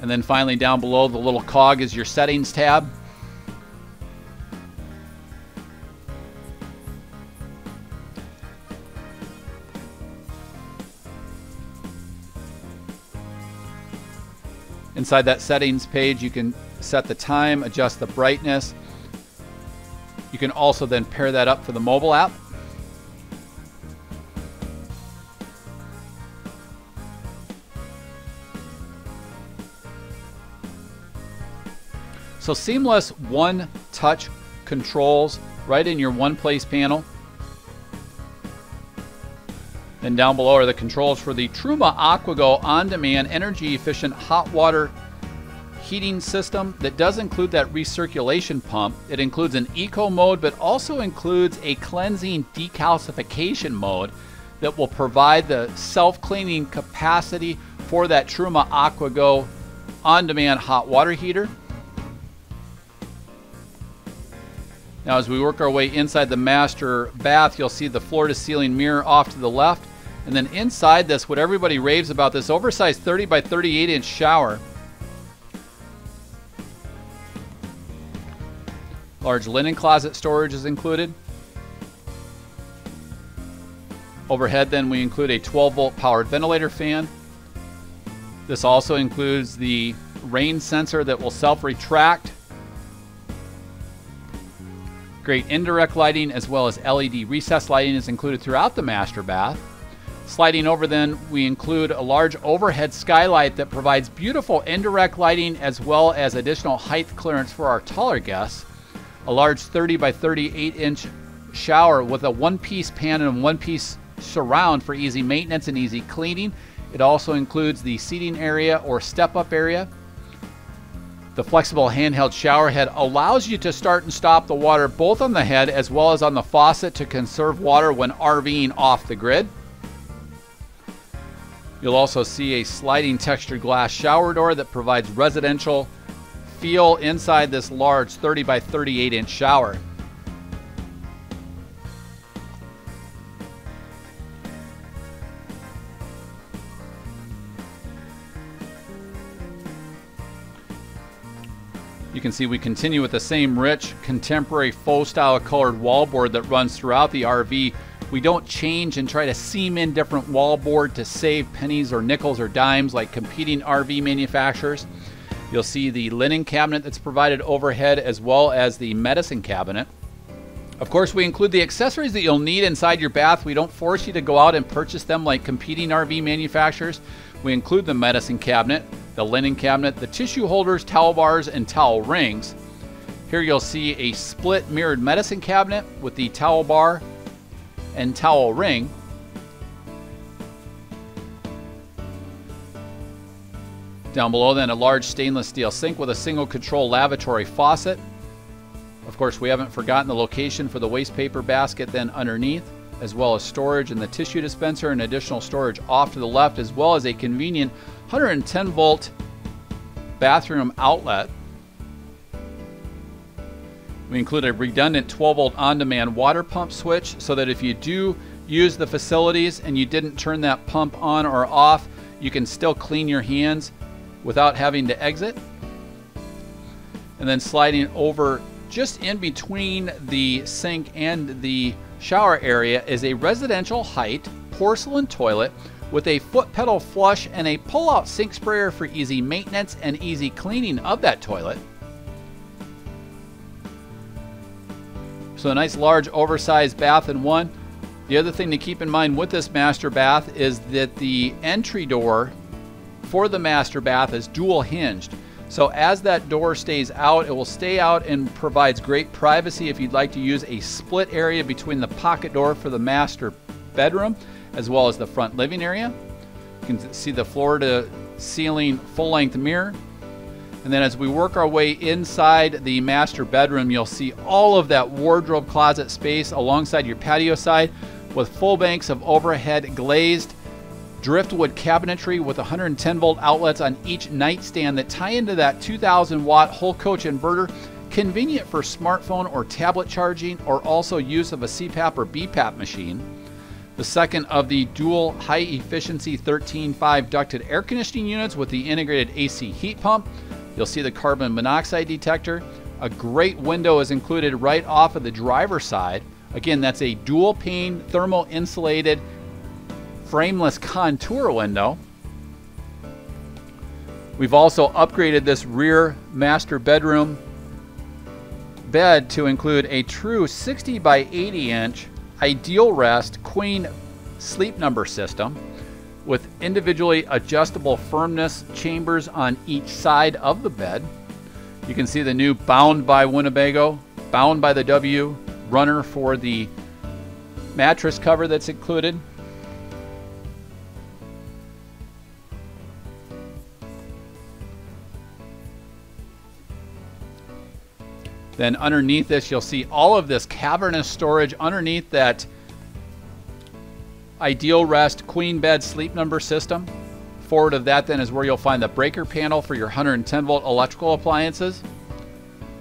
And then finally down below the little cog is your settings tab. Inside that settings page, you can set the time, adjust the brightness, you can also then pair that up for the mobile app. So seamless one touch controls right in your one place panel. Then down below are the controls for the Truma AquaGo on-demand energy efficient hot water heating system that does include that recirculation pump. It includes an eco mode, but also includes a cleansing decalcification mode that will provide the self-cleaning capacity for that Truma AquaGo on-demand hot water heater. Now as we work our way inside the master bath, you'll see the floor to ceiling mirror off to the left. And then inside this, what everybody raves about, this oversized 30 by 38 inch shower. Large linen closet storage is included. Overhead then we include a 12 volt powered ventilator fan. This also includes the rain sensor that will self retract. Great indirect lighting as well as LED recess lighting is included throughout the master bath. Sliding over then, we include a large overhead skylight that provides beautiful indirect lighting as well as additional height clearance for our taller guests. A large 30 by 38 inch shower with a one piece pan and one piece surround for easy maintenance and easy cleaning. It also includes the seating area or step up area. The flexible handheld shower head allows you to start and stop the water both on the head as well as on the faucet to conserve water when RVing off the grid. You'll also see a sliding textured glass shower door that provides residential feel inside this large 30 by 38 inch shower. You can see we continue with the same rich, contemporary, faux style colored wallboard that runs throughout the RV. We don't change and try to seam in different wallboard to save pennies or nickels or dimes like competing RV manufacturers. You'll see the linen cabinet that's provided overhead as well as the medicine cabinet. Of course, we include the accessories that you'll need inside your bath. We don't force you to go out and purchase them like competing RV manufacturers. We include the medicine cabinet, the linen cabinet, the tissue holders, towel bars, and towel rings. Here you'll see a split mirrored medicine cabinet with the towel bar and towel ring. Down below then a large stainless steel sink with a single control lavatory faucet. Of course we haven't forgotten the location for the waste paper basket then underneath as well as storage in the tissue dispenser and additional storage off to the left as well as a convenient 110 volt bathroom outlet. We include a redundant 12 volt on demand water pump switch so that if you do use the facilities and you didn't turn that pump on or off, you can still clean your hands without having to exit. And then sliding over just in between the sink and the shower area is a residential height porcelain toilet with a foot pedal flush and a pull-out sink sprayer for easy maintenance and easy cleaning of that toilet. So a nice large oversized bath in one. The other thing to keep in mind with this master bath is that the entry door for the master bath is dual hinged. So as that door stays out, it will stay out and provides great privacy if you'd like to use a split area between the pocket door for the master bedroom as well as the front living area. You can see the floor to ceiling full length mirror. And then as we work our way inside the master bedroom, you'll see all of that wardrobe closet space alongside your patio side with full banks of overhead glazed driftwood cabinetry with 110 volt outlets on each nightstand that tie into that 2000 watt whole coach inverter convenient for smartphone or tablet charging or also use of a CPAP or BPAP machine the second of the dual high efficiency 13.5 ducted air conditioning units with the integrated AC heat pump. You'll see the carbon monoxide detector. A great window is included right off of the driver's side. Again, that's a dual pane thermal insulated frameless contour window. We've also upgraded this rear master bedroom bed to include a true 60 by 80 inch ideal rest queen sleep number system with individually adjustable firmness chambers on each side of the bed. You can see the new Bound by Winnebago, Bound by the W runner for the mattress cover that's included. Then underneath this, you'll see all of this cavernous storage underneath that ideal rest queen bed sleep number system. Forward of that then is where you'll find the breaker panel for your 110 volt electrical appliances.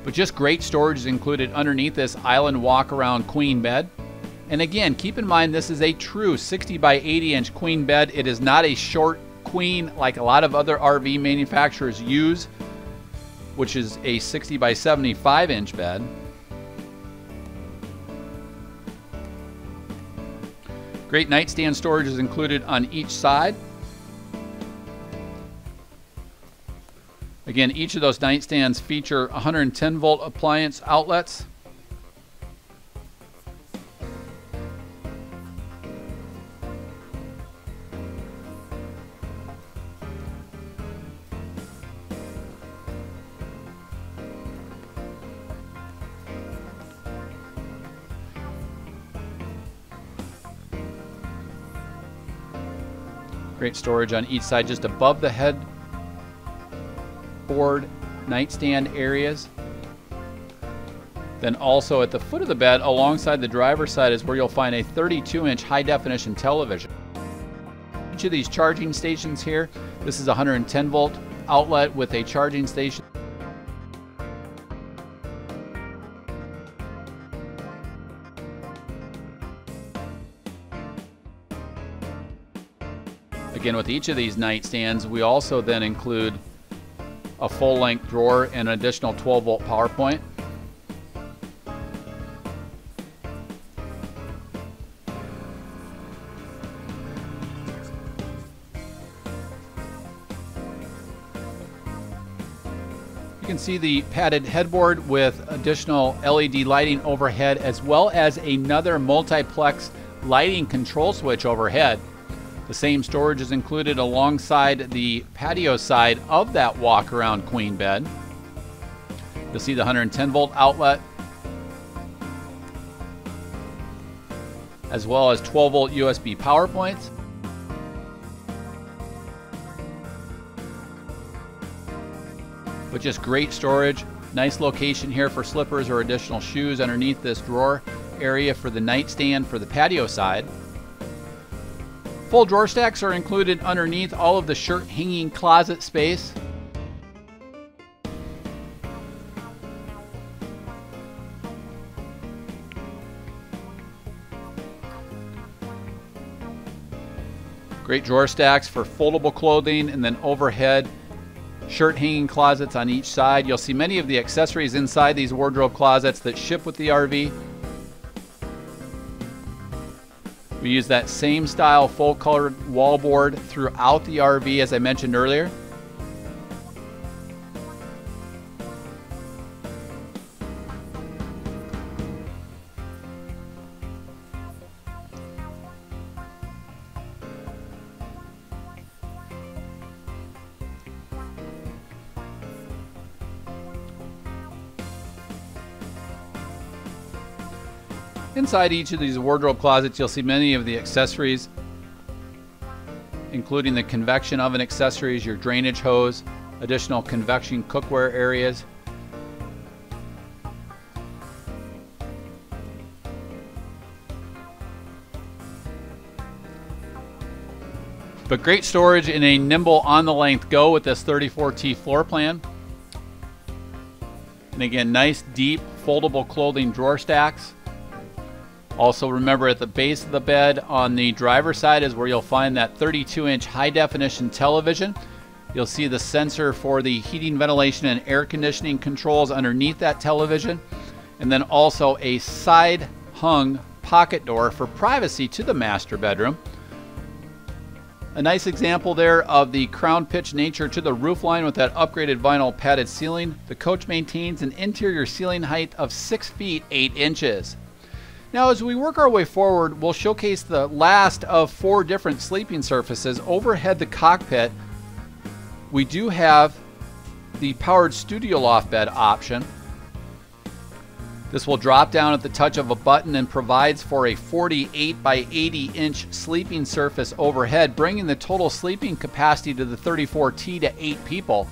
But just great storage is included underneath this island walk around queen bed. And again, keep in mind this is a true 60 by 80 inch queen bed. It is not a short queen like a lot of other RV manufacturers use which is a 60 by 75 inch bed. Great nightstand storage is included on each side. Again, each of those nightstands feature 110 volt appliance outlets. Great storage on each side, just above the headboard nightstand areas. Then also at the foot of the bed, alongside the driver's side, is where you'll find a 32-inch high-definition television. Each of these charging stations here, this is a 110 volt outlet with a charging station Again, with each of these nightstands, we also then include a full-length drawer and an additional 12-volt power point. You can see the padded headboard with additional LED lighting overhead as well as another multiplex lighting control switch overhead. The same storage is included alongside the patio side of that walk around queen bed. You'll see the 110 volt outlet as well as 12 volt USB power points. But just great storage. Nice location here for slippers or additional shoes underneath this drawer area for the nightstand for the patio side. Full drawer stacks are included underneath all of the shirt hanging closet space. Great drawer stacks for foldable clothing and then overhead shirt hanging closets on each side. You'll see many of the accessories inside these wardrobe closets that ship with the RV. We use that same style full colored wallboard throughout the RV as I mentioned earlier. Inside each of these wardrobe closets, you'll see many of the accessories, including the convection oven accessories, your drainage hose, additional convection cookware areas. But great storage in a nimble on the length go with this 34T floor plan. And again, nice deep foldable clothing drawer stacks. Also remember at the base of the bed on the driver's side is where you'll find that 32 inch high definition television. You'll see the sensor for the heating, ventilation, and air conditioning controls underneath that television. And then also a side hung pocket door for privacy to the master bedroom. A nice example there of the crown pitch nature to the roof line with that upgraded vinyl padded ceiling. The coach maintains an interior ceiling height of 6 feet 8 inches. Now, as we work our way forward, we'll showcase the last of four different sleeping surfaces. Overhead the cockpit, we do have the powered studio loft bed option. This will drop down at the touch of a button and provides for a 48 by 80 inch sleeping surface overhead, bringing the total sleeping capacity to the 34T to 8 people.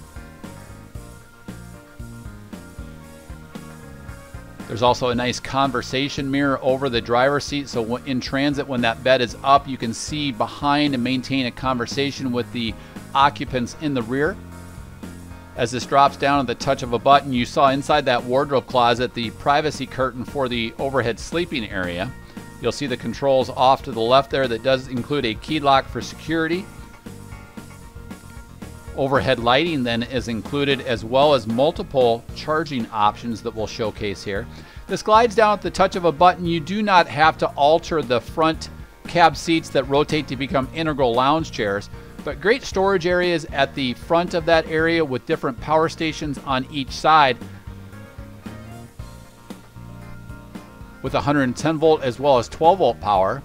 There's also a nice conversation mirror over the driver's seat. So in transit, when that bed is up, you can see behind and maintain a conversation with the occupants in the rear. As this drops down at the touch of a button, you saw inside that wardrobe closet the privacy curtain for the overhead sleeping area. You'll see the controls off to the left there that does include a key lock for security. Overhead lighting then is included as well as multiple charging options that we'll showcase here. This glides down at the touch of a button. You do not have to alter the front cab seats that rotate to become integral lounge chairs, but great storage areas at the front of that area with different power stations on each side with 110 volt as well as 12 volt power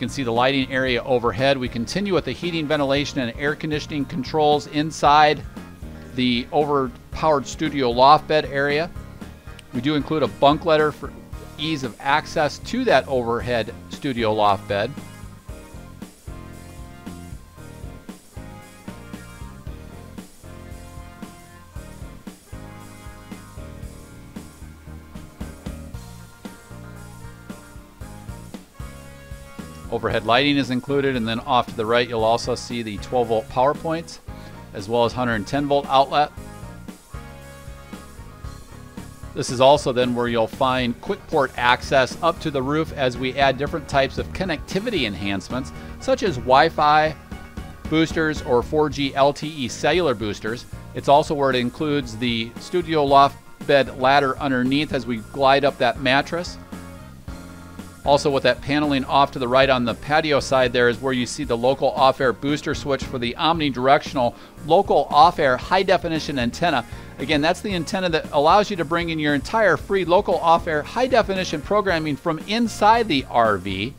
can see the lighting area overhead. We continue with the heating, ventilation, and air conditioning controls inside the overpowered studio loft bed area. We do include a bunk letter for ease of access to that overhead studio loft bed. Overhead lighting is included, and then off to the right, you'll also see the 12 volt power points, as well as 110 volt outlet. This is also then where you'll find quick port access up to the roof as we add different types of connectivity enhancements, such as Wi-Fi boosters or 4G LTE cellular boosters. It's also where it includes the studio loft bed ladder underneath as we glide up that mattress. Also with that paneling off to the right on the patio side there is where you see the local off-air booster switch for the omnidirectional local off-air high definition antenna. Again, that's the antenna that allows you to bring in your entire free local off-air high definition programming from inside the RV.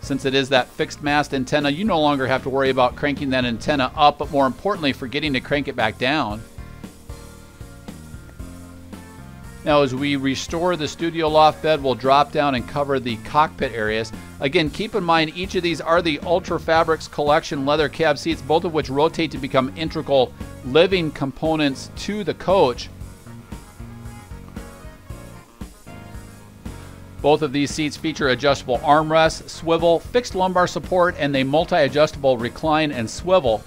Since it is that fixed mast antenna, you no longer have to worry about cranking that antenna up, but more importantly, forgetting to crank it back down. Now as we restore the studio loft bed, we'll drop down and cover the cockpit areas. Again, keep in mind each of these are the Ultra Fabrics collection leather cab seats, both of which rotate to become integral living components to the coach. Both of these seats feature adjustable armrests, swivel, fixed lumbar support, and a multi-adjustable recline and swivel,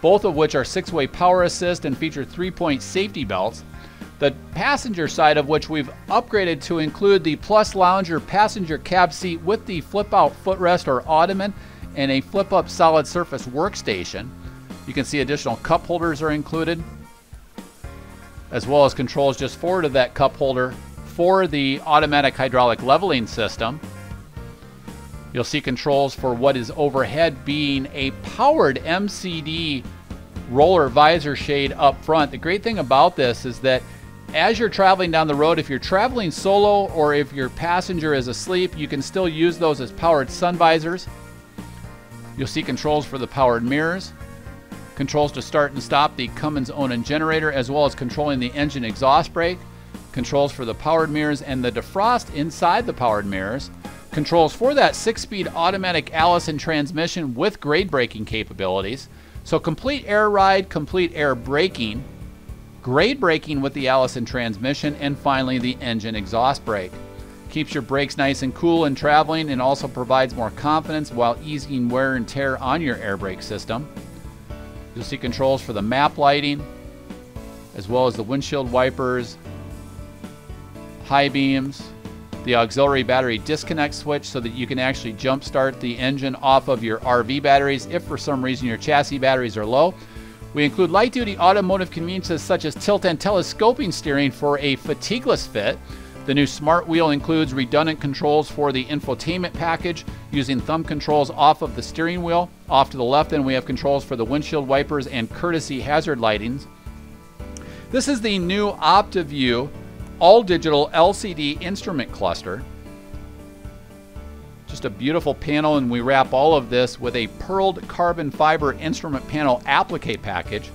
both of which are six-way power assist and feature three-point safety belts. The passenger side of which we've upgraded to include the Plus Lounger passenger cab seat with the flip out footrest or ottoman and a flip up solid surface workstation. You can see additional cup holders are included, as well as controls just forward of that cup holder for the automatic hydraulic leveling system. You'll see controls for what is overhead being a powered MCD roller visor shade up front. The great thing about this is that as you're traveling down the road, if you're traveling solo or if your passenger is asleep, you can still use those as powered sun visors. You'll see controls for the powered mirrors, controls to start and stop the Cummins Onan generator, as well as controlling the engine exhaust brake, controls for the powered mirrors and the defrost inside the powered mirrors, controls for that six-speed automatic Allison transmission with grade braking capabilities. So complete air ride, complete air braking, grade braking with the Allison transmission, and finally the engine exhaust brake. Keeps your brakes nice and cool in traveling and also provides more confidence while easing wear and tear on your air brake system. You'll see controls for the map lighting, as well as the windshield wipers, high beams, the auxiliary battery disconnect switch so that you can actually jump start the engine off of your RV batteries if for some reason your chassis batteries are low. We include light duty automotive conveniences such as tilt and telescoping steering for a fatigueless fit. The new Smart Wheel includes redundant controls for the infotainment package using thumb controls off of the steering wheel. Off to the left, then we have controls for the windshield wipers and courtesy hazard lightings. This is the new OptiView all digital LCD instrument cluster. Just a beautiful panel, and we wrap all of this with a pearled carbon fiber instrument panel applique package.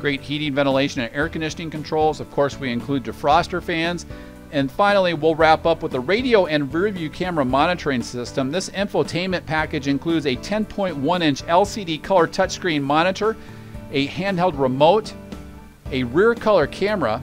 Great heating, ventilation, and air conditioning controls. Of course, we include defroster fans. And finally, we'll wrap up with a radio and rear view camera monitoring system. This infotainment package includes a 10.1 inch LCD color touchscreen monitor, a handheld remote, a rear color camera,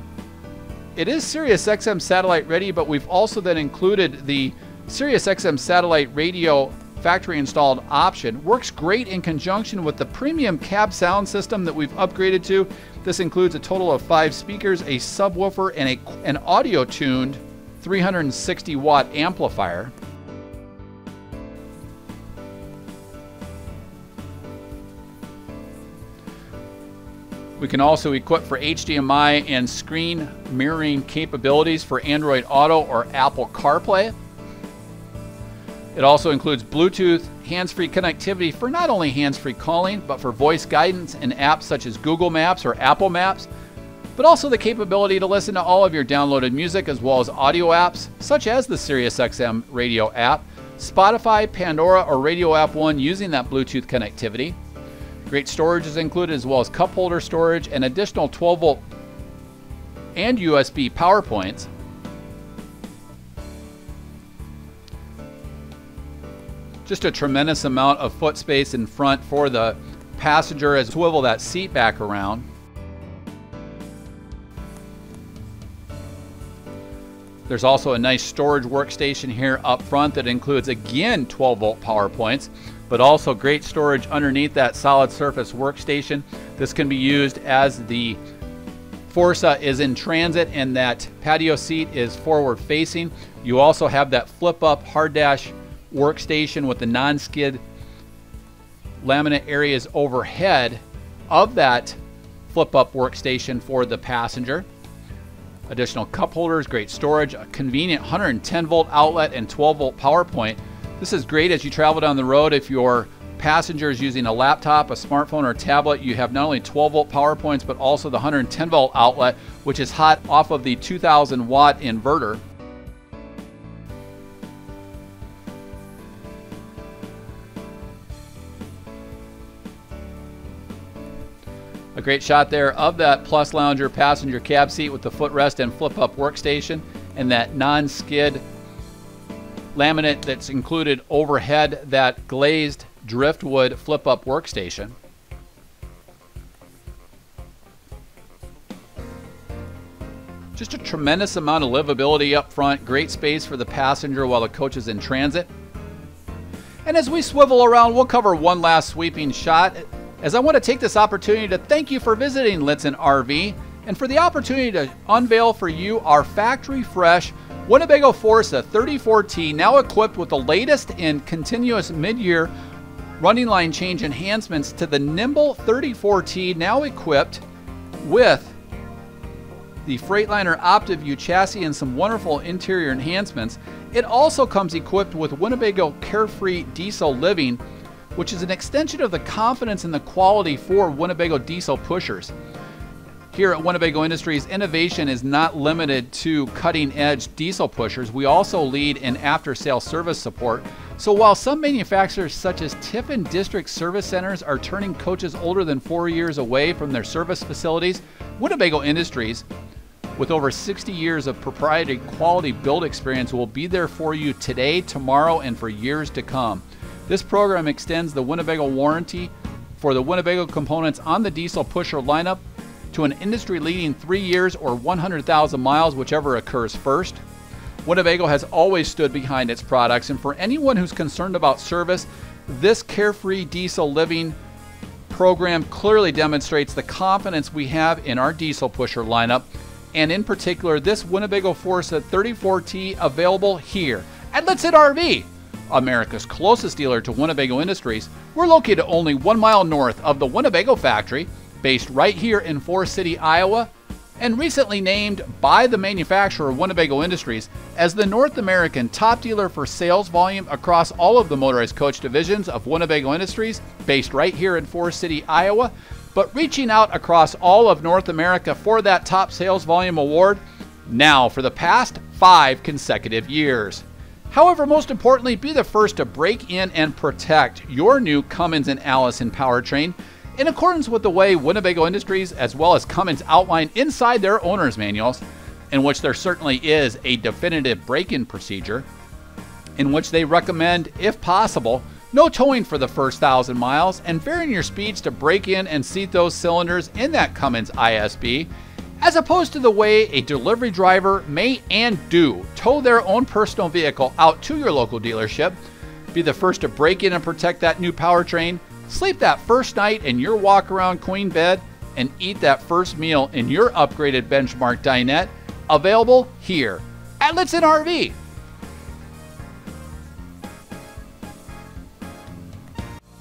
it is Sirius XM satellite ready, but we've also then included the Sirius XM satellite radio factory installed option. Works great in conjunction with the premium cab sound system that we've upgraded to. This includes a total of five speakers, a subwoofer, and a, an audio tuned 360 watt amplifier. We can also equip for HDMI and screen mirroring capabilities for Android Auto or Apple CarPlay. It also includes Bluetooth, hands-free connectivity for not only hands-free calling, but for voice guidance and apps such as Google Maps or Apple Maps, but also the capability to listen to all of your downloaded music as well as audio apps, such as the SiriusXM radio app, Spotify, Pandora, or Radio App One using that Bluetooth connectivity. Great storage is included as well as cup holder storage and additional 12 volt and USB power points. Just a tremendous amount of foot space in front for the passenger as swivel that seat back around. There's also a nice storage workstation here up front that includes again 12 volt power points but also great storage underneath that solid surface workstation. This can be used as the Forza is in transit and that patio seat is forward facing. You also have that flip up hard dash workstation with the non-skid laminate areas overhead of that flip up workstation for the passenger. Additional cup holders, great storage, a convenient 110 volt outlet and 12 volt power point this is great as you travel down the road. If your passenger is using a laptop, a smartphone, or a tablet, you have not only 12 volt power points, but also the 110 volt outlet, which is hot off of the 2000 watt inverter. A great shot there of that Plus Lounger passenger cab seat with the footrest and flip up workstation and that non skid laminate that's included overhead that glazed driftwood flip up workstation. Just a tremendous amount of livability up front, great space for the passenger while the coach is in transit. And as we swivel around, we'll cover one last sweeping shot. As I want to take this opportunity to thank you for visiting Lichtsinn RV and for the opportunity to unveil for you our factory fresh Winnebago Forza 34T now equipped with the latest in continuous mid-year running line change enhancements to the Nimble 34T now equipped with the Freightliner OptiView chassis and some wonderful interior enhancements. It also comes equipped with Winnebago Carefree Diesel Living, which is an extension of the confidence and the quality for Winnebago diesel pushers. Here at Winnebago Industries, innovation is not limited to cutting edge diesel pushers. We also lead in after sale service support. So while some manufacturers, such as Tiffin District Service Centers, are turning coaches older than four years away from their service facilities, Winnebago Industries, with over 60 years of proprietary quality build experience, will be there for you today, tomorrow, and for years to come. This program extends the Winnebago warranty for the Winnebago components on the diesel pusher lineup to an industry leading three years or 100,000 miles, whichever occurs first. Winnebago has always stood behind its products, and for anyone who's concerned about service, this carefree diesel living program clearly demonstrates the confidence we have in our diesel pusher lineup, and in particular, this Winnebago Forza 34T available here at Lichtsinn RV, America's closest dealer to Winnebago Industries. We're located only one mile north of the Winnebago factory based right here in Forest City, Iowa, and recently named by the manufacturer Winnebago Industries as the North American top dealer for sales volume across all of the motorized coach divisions of Winnebago Industries, based right here in Forest City, Iowa, but reaching out across all of North America for that top sales volume award now for the past five consecutive years. However, most importantly, be the first to break in and protect your new Cummins and Allison powertrain in accordance with the way Winnebago Industries as well as Cummins outline inside their owner's manuals, in which there certainly is a definitive break in procedure, in which they recommend, if possible, no towing for the first thousand miles and varying your speeds to break in and seat those cylinders in that Cummins ISB. As opposed to the way a delivery driver may and do tow their own personal vehicle out to your local dealership, be the first to break in and protect that new powertrain, sleep that first night in your walk around queen bed, and eat that first meal in your upgraded benchmark dinette, available here at Lichtsinn RV.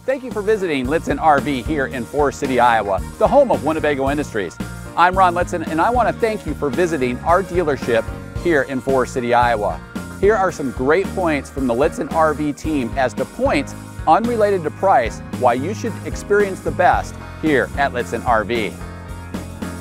Thank you for visiting Lichtsinn RV here in Forest City, Iowa, the home of Winnebago Industries. I'm Ron Lichtsinn, and I want to thank you for visiting our dealership here in Forest City, Iowa. Here are some great points from the Lichtsinn RV team as to points unrelated to price why you should experience the best here at Lichtsinn RV.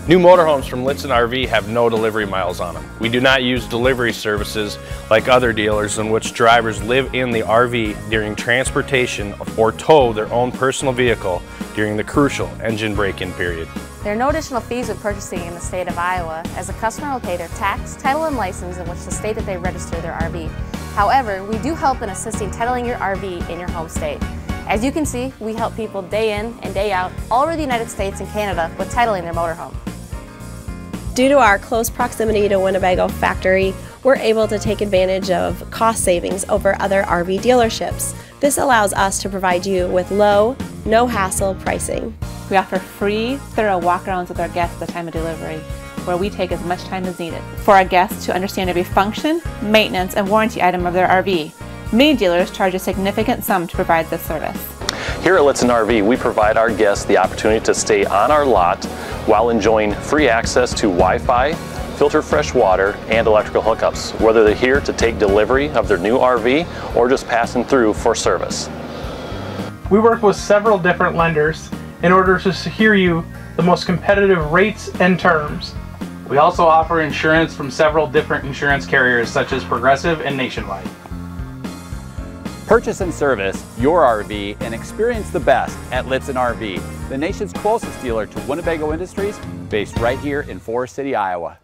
New motorhomes from Lichtsinn RV have no delivery miles on them. We do not use delivery services like other dealers in which drivers live in the RV during transportation or tow their own personal vehicle during the crucial engine break-in period. There are no additional fees with purchasing in the state of Iowa, as a customer will pay their tax, title, and license in which the state that they register their RV. However, we do help in assisting titling your RV in your home state. As you can see, we help people day in and day out all over the United States and Canada with titling their motorhome. Due to our close proximity to Winnebago factory, we're able to take advantage of cost savings over other RV dealerships. This allows us to provide you with low, no hassle pricing. We offer free, thorough walkarounds with our guests at the time of delivery, where we take as much time as needed for our guests to understand every function, maintenance, and warranty item of their RV. Many dealers charge a significant sum to provide this service. Here at Lichtsinn RV, we provide our guests the opportunity to stay on our lot while enjoying free access to Wi-Fi, filtered fresh water, and electrical hookups, whether they're here to take delivery of their new RV or just passing through for service. We work with several different lenders in order to secure you the most competitive rates and terms. We also offer insurance from several different insurance carriers such as Progressive and Nationwide. Purchase and service your RV and experience the best at Lichtsinn RV, the nation's closest dealer to Winnebago Industries, based right here in Forest City, Iowa.